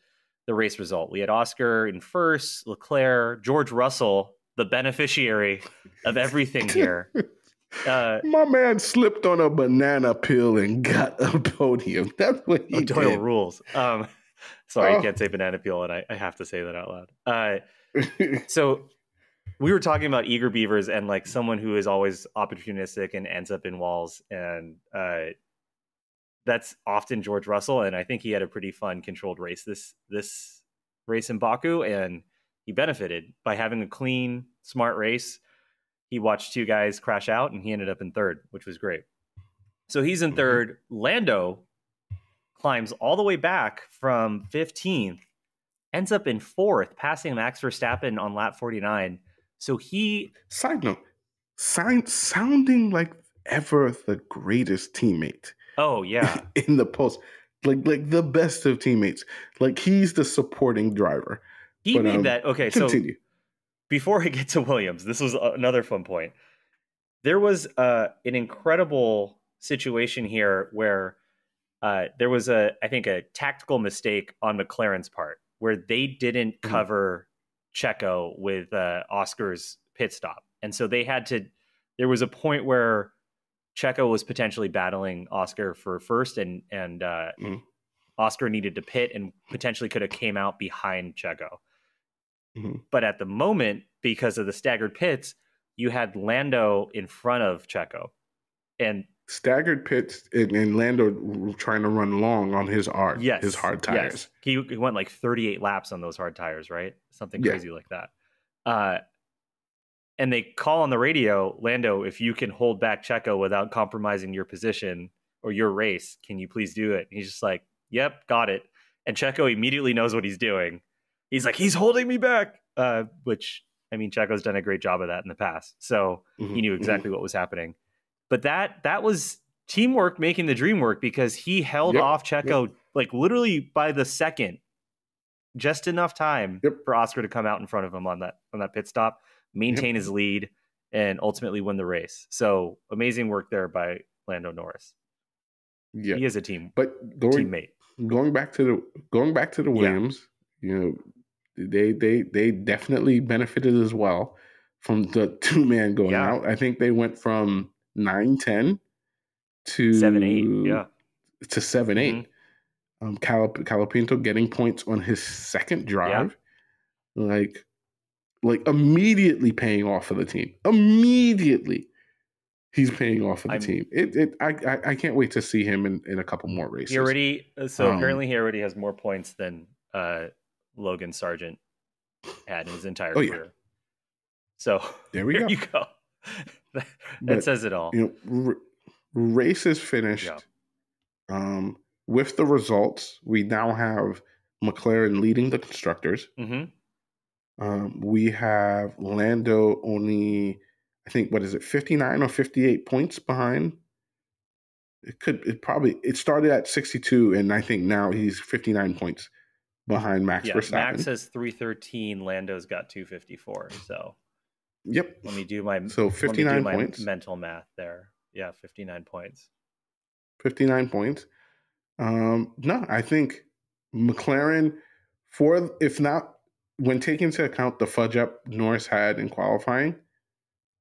the race result. We had Oscar in first, Leclerc, George Russell, the beneficiary of everything here. Uh, My man slipped on a banana peel and got a podium. That's what he Doyle did. rules. Um, sorry, Oh. you can't say banana peel, and I, I have to say that out loud. Uh, so we were talking about eager beavers and like someone who is always opportunistic and ends up in walls and uh that's often George Russell and I think he had a pretty fun controlled race this this race in Baku and he benefited by having a clean smart race. He watched two guys crash out and he ended up in third which was great. So he's in Mhm. third. Lando climbs all the way back from 15th ends up in fourth, passing Max Verstappen on lap 49. So he, Side note, sound, sounding like ever the greatest teammate oh yeah, in the post. Like like the best of teammates. Like he's the supporting driver. he But, made um, that. Okay, so Continue. before I get to Williams, this was another fun point. There was uh, an incredible situation here where uh, there was a, I think, a tactical mistake on McLaren's part where they didn't Mhm. cover Checo with uh, Oscar's pit stop, and so they had to. There was a point where Checo was potentially battling Oscar for first, and and uh, Mhm. Oscar needed to pit and potentially could have came out behind Checo. Mhm. But at the moment, because of the staggered pits, you had Lando in front of Checo, and Staggered pits and, and Lando trying to run long on his hard yes, his hard yes. tires. He, he went like 38 laps on those hard tires, right? Something Yeah. crazy like that. Uh, and they call on the radio, Lando, if you can hold back Checo without compromising your position or your race, can you please do it? And he's just like, "Yep, got it." And Checo immediately knows what he's doing. He's like, "He's holding me back," uh, which I mean, Checo's done a great job of that in the past, so he Mhm, knew mhm. exactly what was happening. But that that was teamwork making the dream work because he held Yep, off Checo like literally by the second, just enough time Yep. for Oscar to come out in front of him on that on that pit stop, maintain his lead, and ultimately win the race. So amazing work there by Lando Norris. Yeah. He is a team But going teammate. going back to the going back to the Yeah. Williams, you know, they they they definitely benefited as well from the two man going Yeah. out. I think they went from nine ten to Seven eight, yeah. to seven eight. Mhm. Um, Calip- Colapinto getting points on his second drive, like like immediately paying off for the team. Immediately, he's paying off for the I'm- team. It, it I, I I can't wait to see him in, in a couple more races. He already so Um, apparently he already has more points than uh, Logan Sargeant had in his entire Oh, yeah. career. So there we there go. you go. That But, says it all. you know, race is finished. Yeah. Um, with the results, we now have McLaren leading the constructors. hmm Um, we have Lando only, I think, what is it, 59 or 58 points behind? It could, it probably, it started at 62, and I think now he's 59 points behind Max Yeah, Verstappen. Max has 313. Lando's got 254. So yep. let me do my So me 59 points. mental math there. Yeah, 59 points. 59 points. Um, no, I think McLaren, for if not when taking into account the fudge up Norris had in qualifying,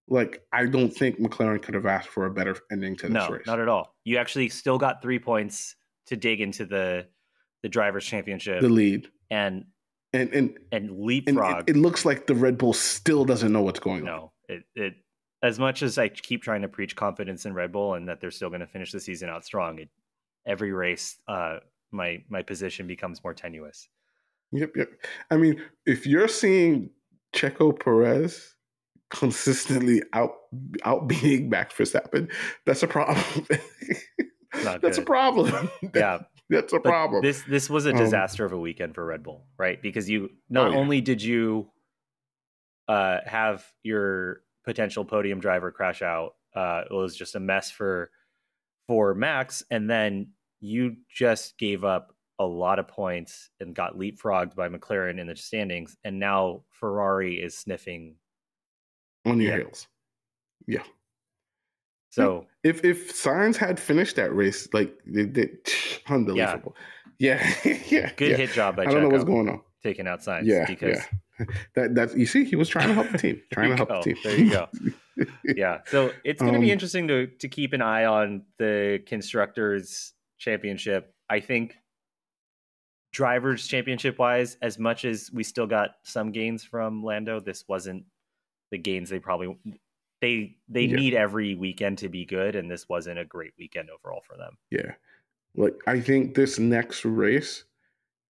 like I don't think McLaren could have asked for a better ending to this No, race. not at all. You actually still got three points to dig into the the drivers' championship the lead, and and and and and leapfrog. it, it looks like the Red Bull still doesn't know what's going on. no, it it as much as I keep trying to preach confidence in Red Bull and that they're still going to finish the season out strong, it, every race, uh, my my position becomes more tenuous. Yep, yep. I mean, if you're seeing Checo Perez consistently out outbeating Max Verstappen, that's a problem. that's good. a problem. Yeah. that's a but problem. This this was a um, disaster um, of a weekend for Red Bull, right? Because you not oh, yeah. only did you uh, have your potential podium driver crash out, uh, it was just a mess for for Max, and then you just gave up a lot of points and got leapfrogged by McLaren in the standings, and now Ferrari is sniffing on your heels. Yeah. So if if Sainz had finished that race, like they, they, unbelievable. Yeah, yeah, yeah Good yeah. hit job by. I don't know what's going on. Taking out Sainz. Yeah, because yeah. that that's you see, he was trying to help the team. Trying to help go. the team. There you go. yeah. So it's going to um, be interesting to to keep an eye on the constructors championship. I think drivers championship wise, as much as we still got some gains from Lando, this wasn't the gains they probably they they yeah. need every weekend to be good, and this wasn't a great weekend overall for them. Yeah, like I think this next race,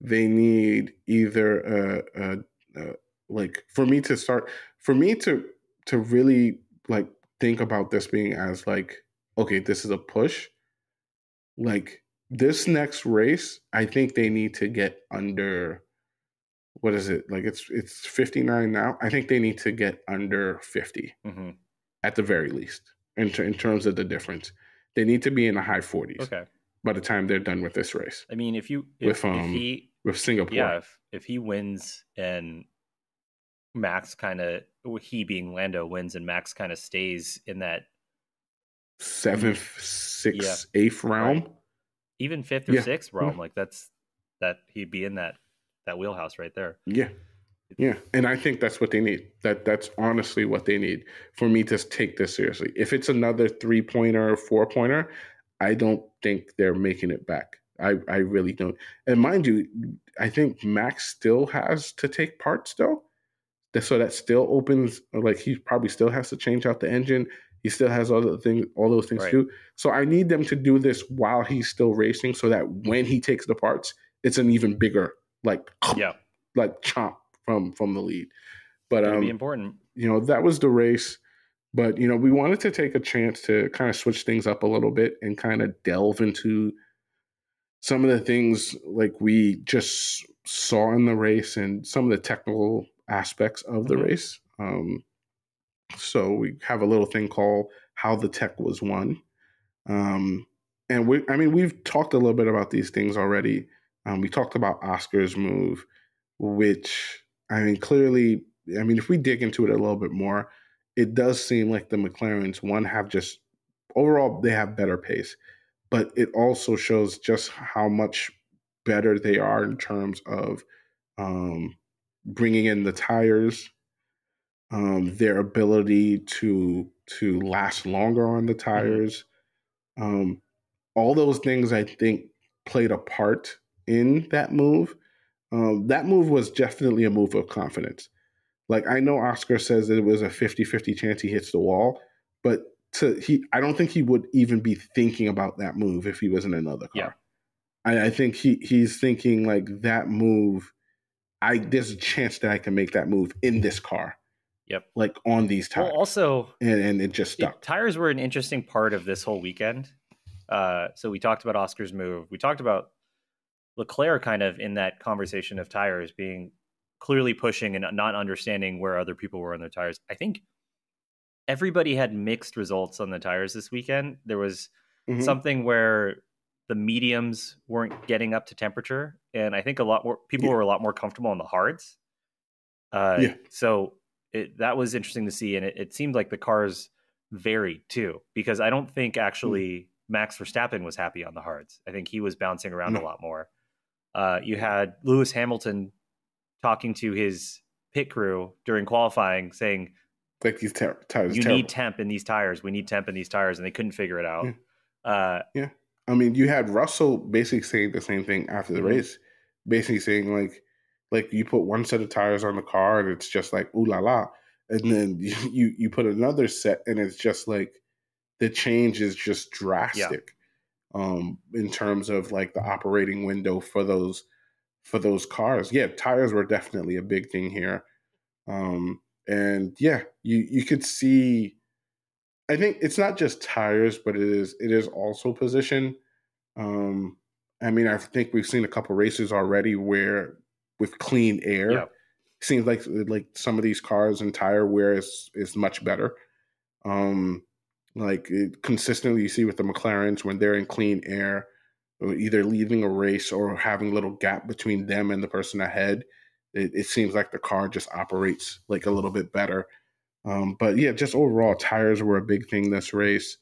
they need either a, a, a like for me to start for me to to really like think about this being as like okay, this is a push. Like this next race, I think they need to get under what is it? Like it's it's 59 now. I think they need to get under 50 mm-hmm. At the very least in, ter- in terms of the difference. They need to be in the high 40s. Okay. By the time they're done with this race. I mean, if you if, with um if he with Singapore, yeah, if, if he wins and Max kind of he being Lando wins and Max kind of stays in that seventh, sixth, yeah. eighth round. Right even fifth or yeah. sixth realm. Yeah. Like that's that he'd be in that that wheelhouse right there. Yeah. Yeah, and I think that's what they need. That that's honestly what they need for me to take this seriously. If it's another three pointer or four pointer, I don't think they're making it back. I I really don't. And mind you, I think Max still has to take parts though. So that still opens uh, like he probably still has to change out the engine. He still has all the things, all those things right. to do. So I need them to do this while he's still racing, so that when he takes the parts, it's an even bigger like yeah, like chomp from from the lead. But um, be important. You know that was the race, but you know we wanted to take a chance to kind of switch things up a little bit and kind of delve into some of the things like we just saw in the race and some of the technical aspects of the mm-hmm. race. Um, so we have a little thing called how the tech was won. Um, and we, I mean, we've talked a little bit about these things already. Um, we talked about Oscar's move, which I mean, clearly, I mean, if we dig into it a little bit more, it does seem like the McLarens one have just overall they have better pace, but it also shows just how much better they are in terms of um, bringing in the tires um, their ability to to last longer on the mm-hmm. tires. Mm-hmm. Um, all those things I think played a part in that move. Um, that move was definitely a move of confidence. Like I know Oscar says that it was a 50-50 chance he hits the wall, but to he I don't think he would even be thinking about that move if he was in another car. Yeah. I, I think he he's thinking like that move. I there's a chance that I can make that move in this car. Yep. Like on these tires. Well, also, and, and it just stuck. It, tires were an interesting part of this whole weekend. Uh, so we talked about Oscar's move. We talked about Leclerc kind of in that conversation of tires being clearly pushing and not understanding where other people were on their tires. I think everybody had mixed results on the tires this weekend. There was mm-hmm. something where the mediums weren't getting up to temperature, and I think a lot more people yeah. were a lot more comfortable on the hards. Uh, yeah. So it, that was interesting to see, and it, it, seemed like the cars varied too, because I don't think hmm. actually mm. Max Verstappen was happy on the hards. I think he was bouncing around no. a lot more. Uh, you had Lewis Hamilton talking to his pit crew during qualifying, saying, "Like these ter- tires, you terrible. need temp in these tires. We need temp in these tires," and they couldn't figure it out. Yeah. Uh, yeah. I mean, you had Russell basically saying the same thing after the mm-hmm. race, basically saying like like you put one set of tires on the car and it's just like ooh la la. and then you you put another set, and it's just like the change is just drastic. Um, in terms of like the operating window for those for those cars. Yeah, tires were definitely a big thing here, um, and yeah, you you could see. I think it's not just tires, but it is it is also position. Um, I mean, I think we've seen a couple races already where with clean air, yeah. seems like like some of these cars and tire wear is is much better. Um, like consistently, you see with the McLarens when they're in clean air, either leaving a race or having a little gap between them and the person ahead. It, it seems like the car just operates like a little bit better. Um, but yeah, just overall, tires were a big thing this race.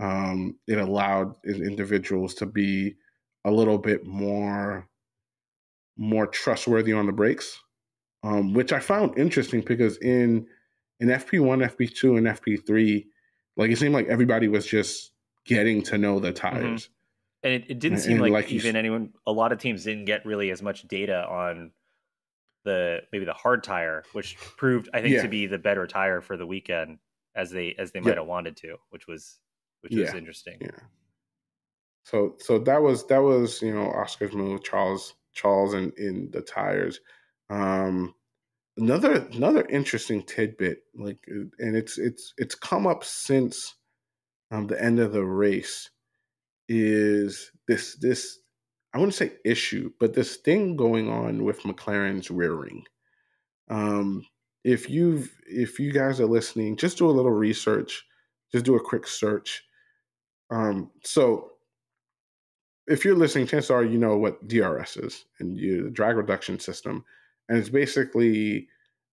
Um, it allowed individuals to be a little bit more more trustworthy on the brakes, um, which I found interesting because in in FP one, FP two, and FP three, like it seemed like everybody was just getting to know the tires. Mm-hmm. And it, it didn't seem like, like, even anyone. A lot of teams didn't get really as much data on the maybe the hard tire, which proved I think yeah. to be the better tire for the weekend as they as they might yeah. have wanted to, which was which yeah. was interesting. Yeah. So so that was that was you know Oscar's move, Charles Charles in in the tires. Um, another another interesting tidbit, like, and it's it's it's come up since um, the end of the race, is this this I wouldn't say issue, but this thing going on with McLaren's rear wing. Um, if you've if you guys are listening, just do a little research, just do a quick search. Um, so if you're listening, chances are you know what DRS is and the drag reduction system. And it's basically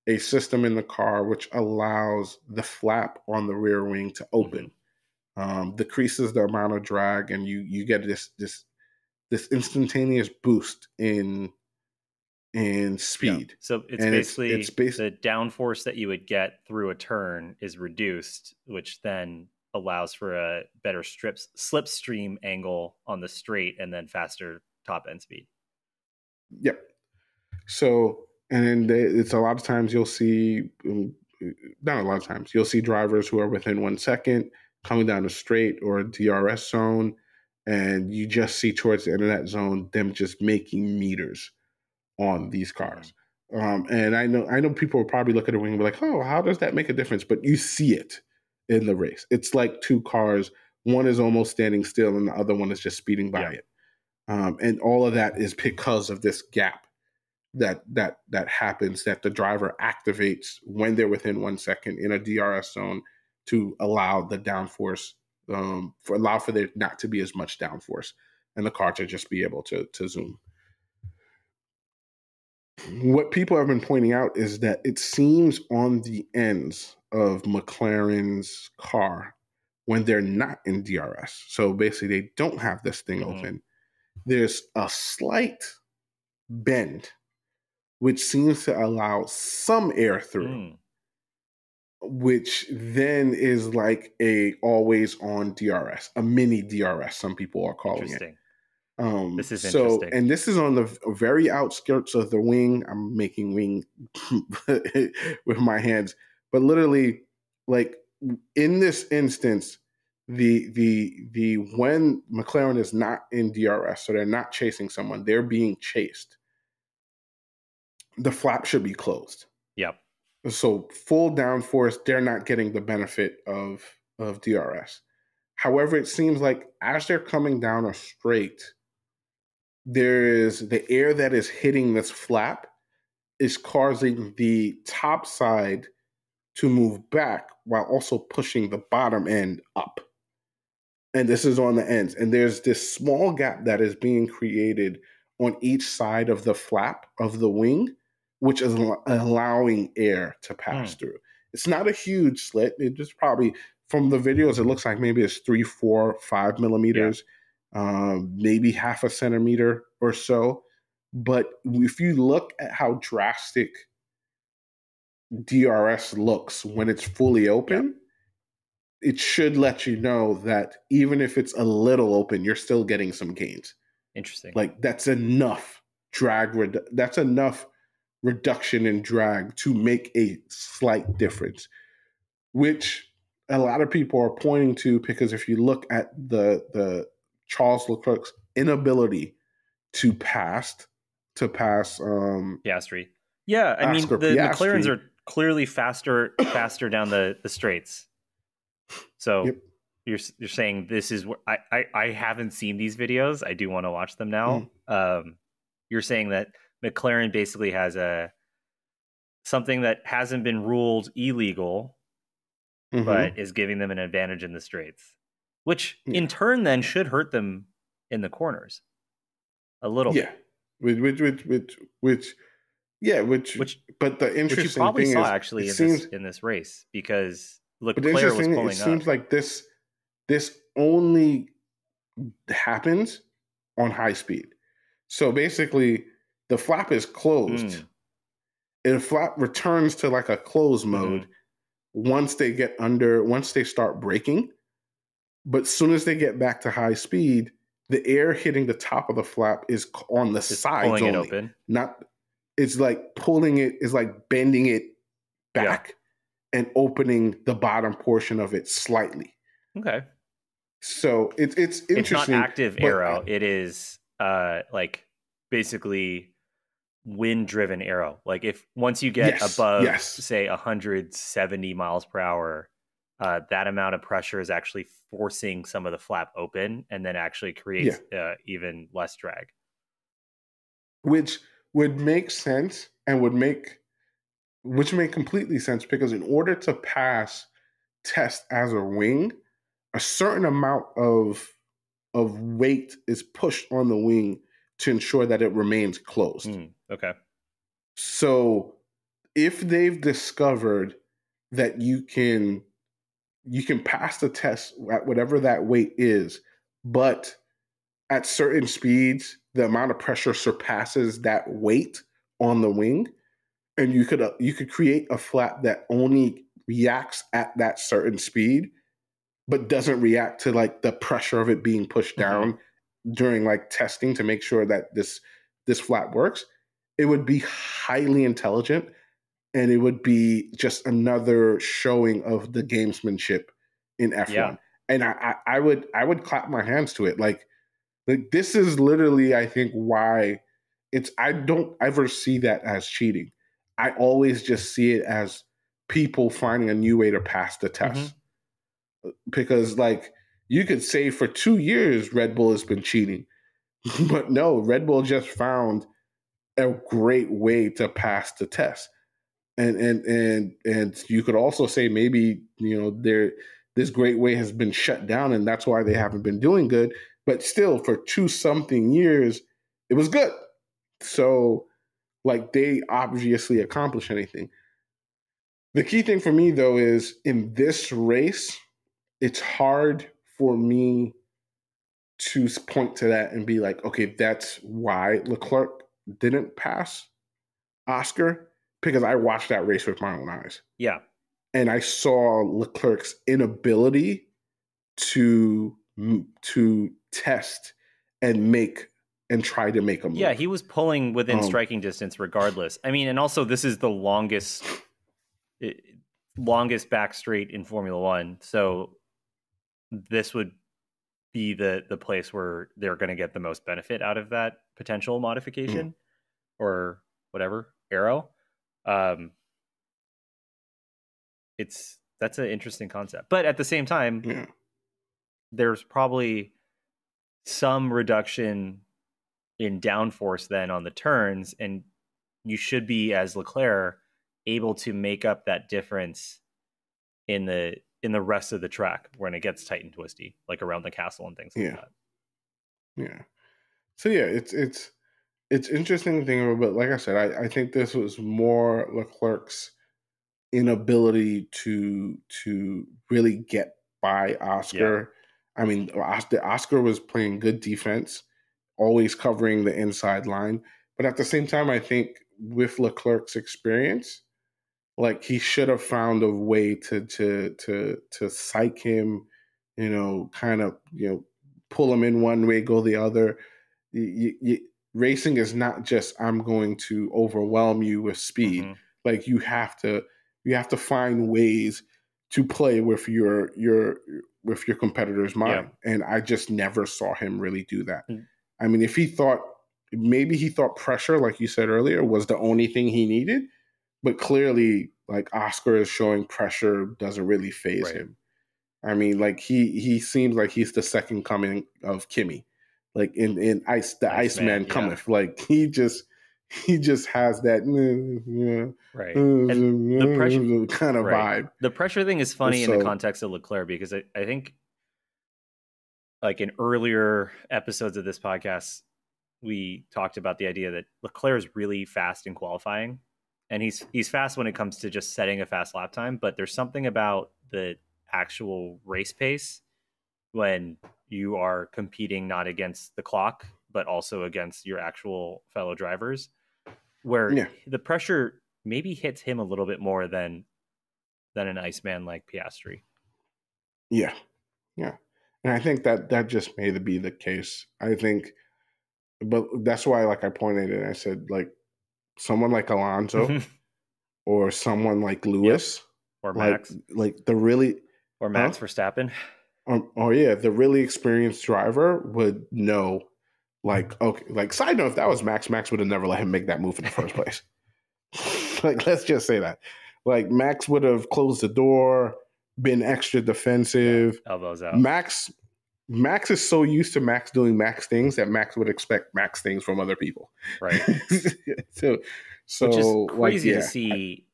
a system in the car which allows the flap on the rear wing to open, um, decreases the amount of drag, and you you get this this this instantaneous boost in in speed. Yeah. So it's and basically it's, it's the downforce that you would get through a turn is reduced, which then allows for a better strips slipstream angle on the straight and then faster top end speed. Yep. So and then they, it's a lot of times you'll see um, not a lot of times you'll see drivers who are within one second coming down a straight or a DRS zone, and you just see towards the end of that zone them just making meters on these cars. Um, and I know I know people will probably look at the wing and be like, "Oh, how does that make a difference?" But you see it in the race. It's like two cars. One is almost standing still, and the other one is just speeding by yeah. it. Um, and all of that is because of this gap that that that happens that the driver activates when they're within one second in a DRS zone to allow the downforce um, for allow for there not to be as much downforce and the car to just be able to to zoom. What people have been pointing out is that it seems on the ends of McLaren's car when they're not in DRS. So basically, they don't have this thing mm-hmm. open. There's a slight bend, which seems to allow some air through, mm. which then is like a always on DRS, a mini DRS. Some people are calling it. Um, this is so, interesting. and this is on the very outskirts of the wing. I'm making wing with my hands but literally like in this instance the the the when McLaren is not in DRS, so they're not chasing someone, they're being chased. The flap should be closed. Yep. So full downforce, they're not getting the benefit of of DRS. However, it seems like as they're coming down a straight, there is the air that is hitting this flap is causing the top side to move back while also pushing the bottom end up. And this is on the ends. And there's this small gap that is being created on each side of the flap of the wing, which is allowing air to pass mm. through. It's not a huge slit. It just probably, from the videos, it looks like maybe it's three, four, five millimeters, yeah. um, maybe half a centimeter or so. But if you look at how drastic DRS looks when it's fully open, yeah. it should let you know that even if it's a little open, you're still getting some gains. Interesting. Like that's enough drag. Redu- that's enough reduction in drag to make a slight difference, which a lot of people are pointing to because if you look at the the Charles Leclerc's inability to pass to pass um Piastri. Yeah, I mean the Piastri. McLarens are clearly faster faster down the the straights. So yep. you're you're saying this is where I, I I haven't seen these videos. I do want to watch them now. Mm. Um, you're saying that McLaren basically has a something that hasn't been ruled illegal, mm-hmm. but is giving them an advantage in the straights, which yeah. in turn then should hurt them in the corners a little. Yeah, which which which which, which yeah, which which but the interesting which you probably thing saw is, actually in, seems, this, in this race because Leclerc was pulling it up. seems like this this only happens on high speed. So basically, the flap is closed. Mm. And the flap returns to like a closed mm-hmm. mode mm-hmm. once they get under, once they start braking. But as soon as they get back to high speed, the air hitting the top of the flap is on the it's sides pulling only, it open. Not, it's like pulling it, is like bending it back yeah. and opening the bottom portion of it slightly. Okay. So it's it's interesting. It's not active aero. It is uh like basically wind driven aero. Like if once you get yes, above yes. say 170 miles per hour, uh, that amount of pressure is actually forcing some of the flap open and then actually creates yeah. uh, even less drag. Which would make sense and would make which make completely sense because in order to pass test as a wing, a certain amount of of weight is pushed on the wing to ensure that it remains closed. Mm, okay. So if they've discovered that you can you can pass the test at whatever that weight is, but at certain speeds the amount of pressure surpasses that weight on the wing and you could uh, you could create a flap that only reacts at that certain speed but doesn't react to like the pressure of it being pushed mm-hmm. down mm-hmm. During like testing to make sure that this this flat works it would be highly intelligent and it would be just another showing of the gamesmanship in F1 yeah. and I, I I would I would clap my hands to it like like this is literally I think why it's I don't ever see that as cheating I always just see it as people finding a new way to pass the test. Mm-hmm because like you could say for two years Red Bull has been cheating, but no, Red Bull just found a great way to pass the test. And and and and you could also say maybe you know there this great way has been shut down and that's why they haven't been doing good. But still, for two something years, it was good. So like they obviously accomplish anything. The key thing for me though is in this race, it's hard for me to point to that and be like, okay, that's why Leclerc didn't pass Oscar because I watched that race with my own eyes. Yeah. And I saw Leclerc's inability to to test and make and try to make a move. Yeah, he was pulling within um, striking distance regardless. I mean, and also this is the longest eh, longest back straight in Formula 1. So this would be the the place where they're going to get the most benefit out of that potential modification mm. or whatever aero Um, it's that's an interesting concept, but at the same time, yeah. there's probably some reduction in downforce then on the turns, and you should be as Leclerc able to make up that difference in the in the rest of the track when it gets tight and twisty, like around the castle and things like yeah. that. Yeah. So yeah, it's it's it's interesting to think about, but like I said, I, I think this was more Leclerc's inability to to really get by Oscar. Yeah. I mean, Oscar was playing good defense, always covering the inside line, but at the same time, I think with Leclerc's experience, like he should have found a way to to to to psych him, you know, kind of you know pull him in one way, go the other. You, you, racing is not just I'm going to overwhelm you with speed. Mhm. Like you have to you have to find ways to play with your your with your competitor's mind. And I just never saw him really do that. Mm. I mean, if he thought maybe he thought pressure, like you said earlier, was the only thing he needed, but clearly, like Oscar is showing pressure doesn't really phase Right. him. I mean, like he he seems like he's the second coming of Kimi, like in in Ice the Iceman, Iceman yeah. cometh. Like he just he just has that mm, Right. Mm, yeah, the mm, mm, pressure- kind of Right. vibe. The pressure thing is funny in the context of Leclerc because I, I think, like in earlier episodes of this podcast, we talked about the idea that Leclerc is really fast in qualifying, and he's he's fast when it comes to just setting a fast lap time. But there's something about the actual race pace when you are competing not against the clock but also against your actual fellow drivers, where Yeah. the pressure maybe hits him a little bit more than than an Iceman like Piastri. Yeah, yeah, and I think that that just may be the case. I think, but that's why, like I pointed it, I said like someone like Alonso or someone like Lewis, or Max, like the really or Max Verstappen. um, oh yeah, the really experienced driver would know. Like okay, like side note, if that was Max, Max would have never let him make that move in the first place. like let's just say that. Like Max would have closed the door, been extra defensive. Elbows out. Max Max is so used to Max doing Max things that Max would expect Max things from other people. Right. so so Which is like, crazy yeah, to see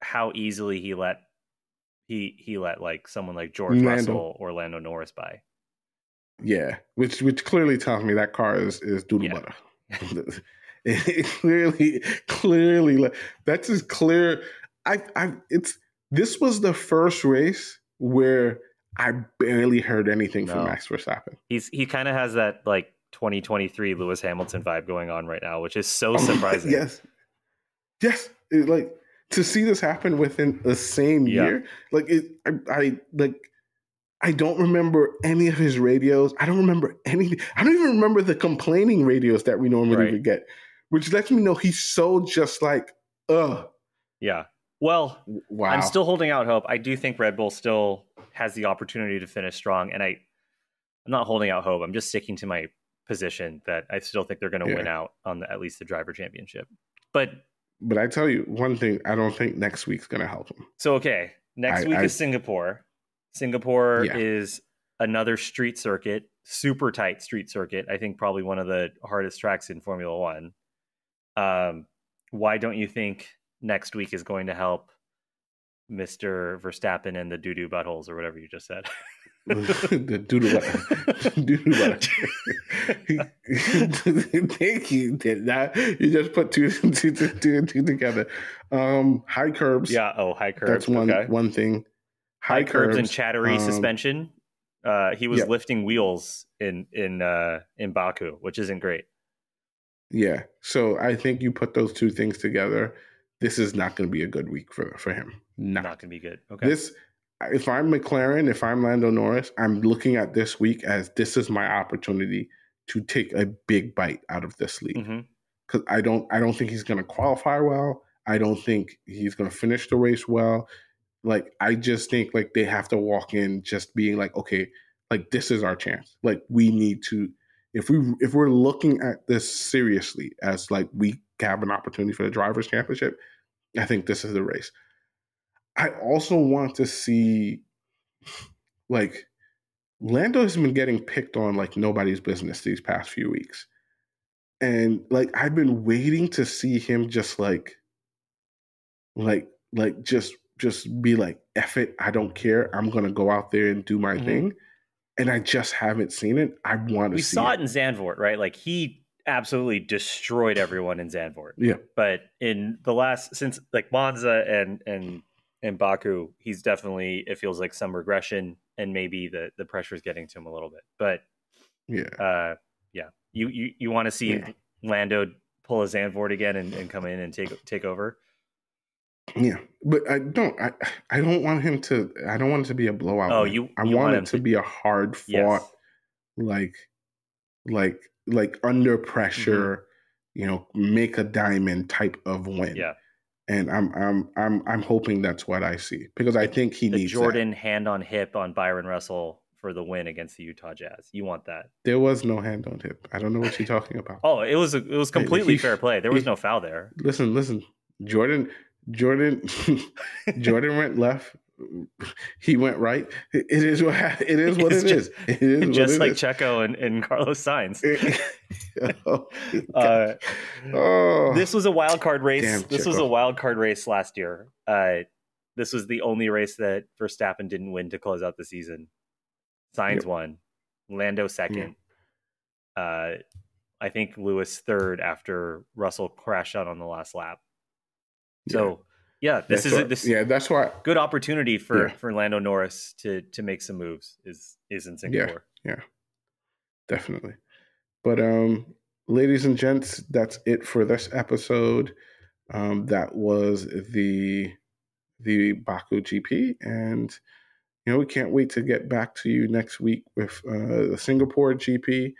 how easily he let he he let like someone like George Lando. Russell or Lando Norris by. Yeah, which which clearly tells me that car is is doodle Yeah. butter. it clearly, clearly, that's as clear. I, I, it's this was the first race where I barely heard anything from No. Max Verstappen. He's he kind of has that like 2023 Lewis Hamilton vibe going on right now, which is so Oh surprising. yes, yes, It, like to see this happen within the same Yeah. year. Like it, I, I like. I don't remember any of his radios. I don't remember anything. I don't even remember the complaining radios that we normally Right. would get, which lets me know he's so just like, ugh, Yeah. Well, wow. I'm still holding out hope. I do think Red Bull still has the opportunity to finish strong, and I, I'm not holding out hope. I'm just sticking to my position that I still think they're going to Yeah. win out on the, at least the driver championship. But But I tell you one thing, I don't think next week's gonna help them. so okay, next I- week I- is Singapore. Singapore Yeah. is another street circuit, super tight street circuit. I think probably one of the hardest tracks in Formula One. Um, why don't you think next week is going to help Mr. Verstappen and the doo doo buttholes or whatever you just said? the doodle doodle. Thank you. Did not you just put two, two, two, two, two together? Um, high curbs. yeah. Oh, high curbs. that's one okay. one thing. High, curbs, and chattery um, suspension. Uh, he was yeah. lifting wheels in in uh, in Baku, which isn't great. Yeah. So I think you put those two things together. This is not going to be a good week for for him. Not. Not going to be good. Okay. This, if I'm McLaren, if I'm Lando Norris, I'm looking at this week as this is my opportunity to take a big bite out of this league mm-hmm. because I don't, I don't think he's going to qualify well. I don't think he's going to finish the race well. Like I just think like they have to walk in just being like, okay, like this is our chance. Like we need to, if we if we're looking at this seriously as like we have an opportunity for the drivers' championship, I think this is the race. I also want to see like Lando has been getting picked on like nobody's business these past few weeks. And like I've been waiting to see him just like like like just just be like F it, I don't care. I'm gonna go out there and do my Mhm. thing. And I just haven't seen it. I want to we see saw it. it in Zandvoort, right? Like he absolutely destroyed everyone in Zandvoort. Yeah. But in the last since like Monza and and and Baku, he's definitely it feels like some regression and maybe the the pressure is getting to him a little bit. But Yeah. uh yeah. You you, you want to see Yeah. Lando pull a Zandvoort again and, and come in and take take over? Yeah. But I don't I I don't want him to I don't want it to be a blowout. Oh, you- I you want, want it to to- be a hard fought Yes. like like like under mm-hmm. pressure you know, make a diamond type of win. Yeah. And I'm I'm I'm I'm hoping that's what I see because I think he The needs Jordan that. hand on hip on Bryon Russell for the win against the Utah Jazz. You want that? There was no hand on hip. I don't know what you're talking about. Oh, it was a, it was completely he- fair play. There was he- no foul there. Listen, listen. Jordan Jordan Jordan went left. He went right. It is what it is what It's it just- is. It is Just it like is. Checo and, and Carlos Sainz. oh, Uh, oh. this was a wild card race. Damn, this was a wild card race last year. Uh, this was the only race that Verstappen didn't win to close out the season. Sainz Yep. won, Lando second. Uh, I think Lewis third after Russell crashed out on the last lap. So yeah, this That's is a, this yeah. That's why good opportunity for Yeah. for Lando Norris to to make some moves. Is is in Singapore. Yeah, yeah, definitely. But um, ladies and gents, that's it for this episode. Um, that was the the Baku GP, and you know we can't wait to get back to you next week with uh, the Singapore GP.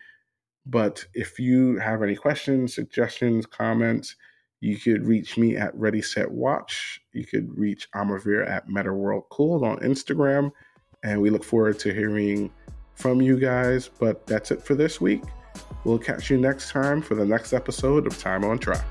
But if you have any questions, suggestions, comments, you could reach me at Ready Set Watch. You could reach Amavir at Meta World Cool on Instagram, and we look forward to hearing from you guys. But that's it for this week. We'll catch you next time for the next episode of Time on Track.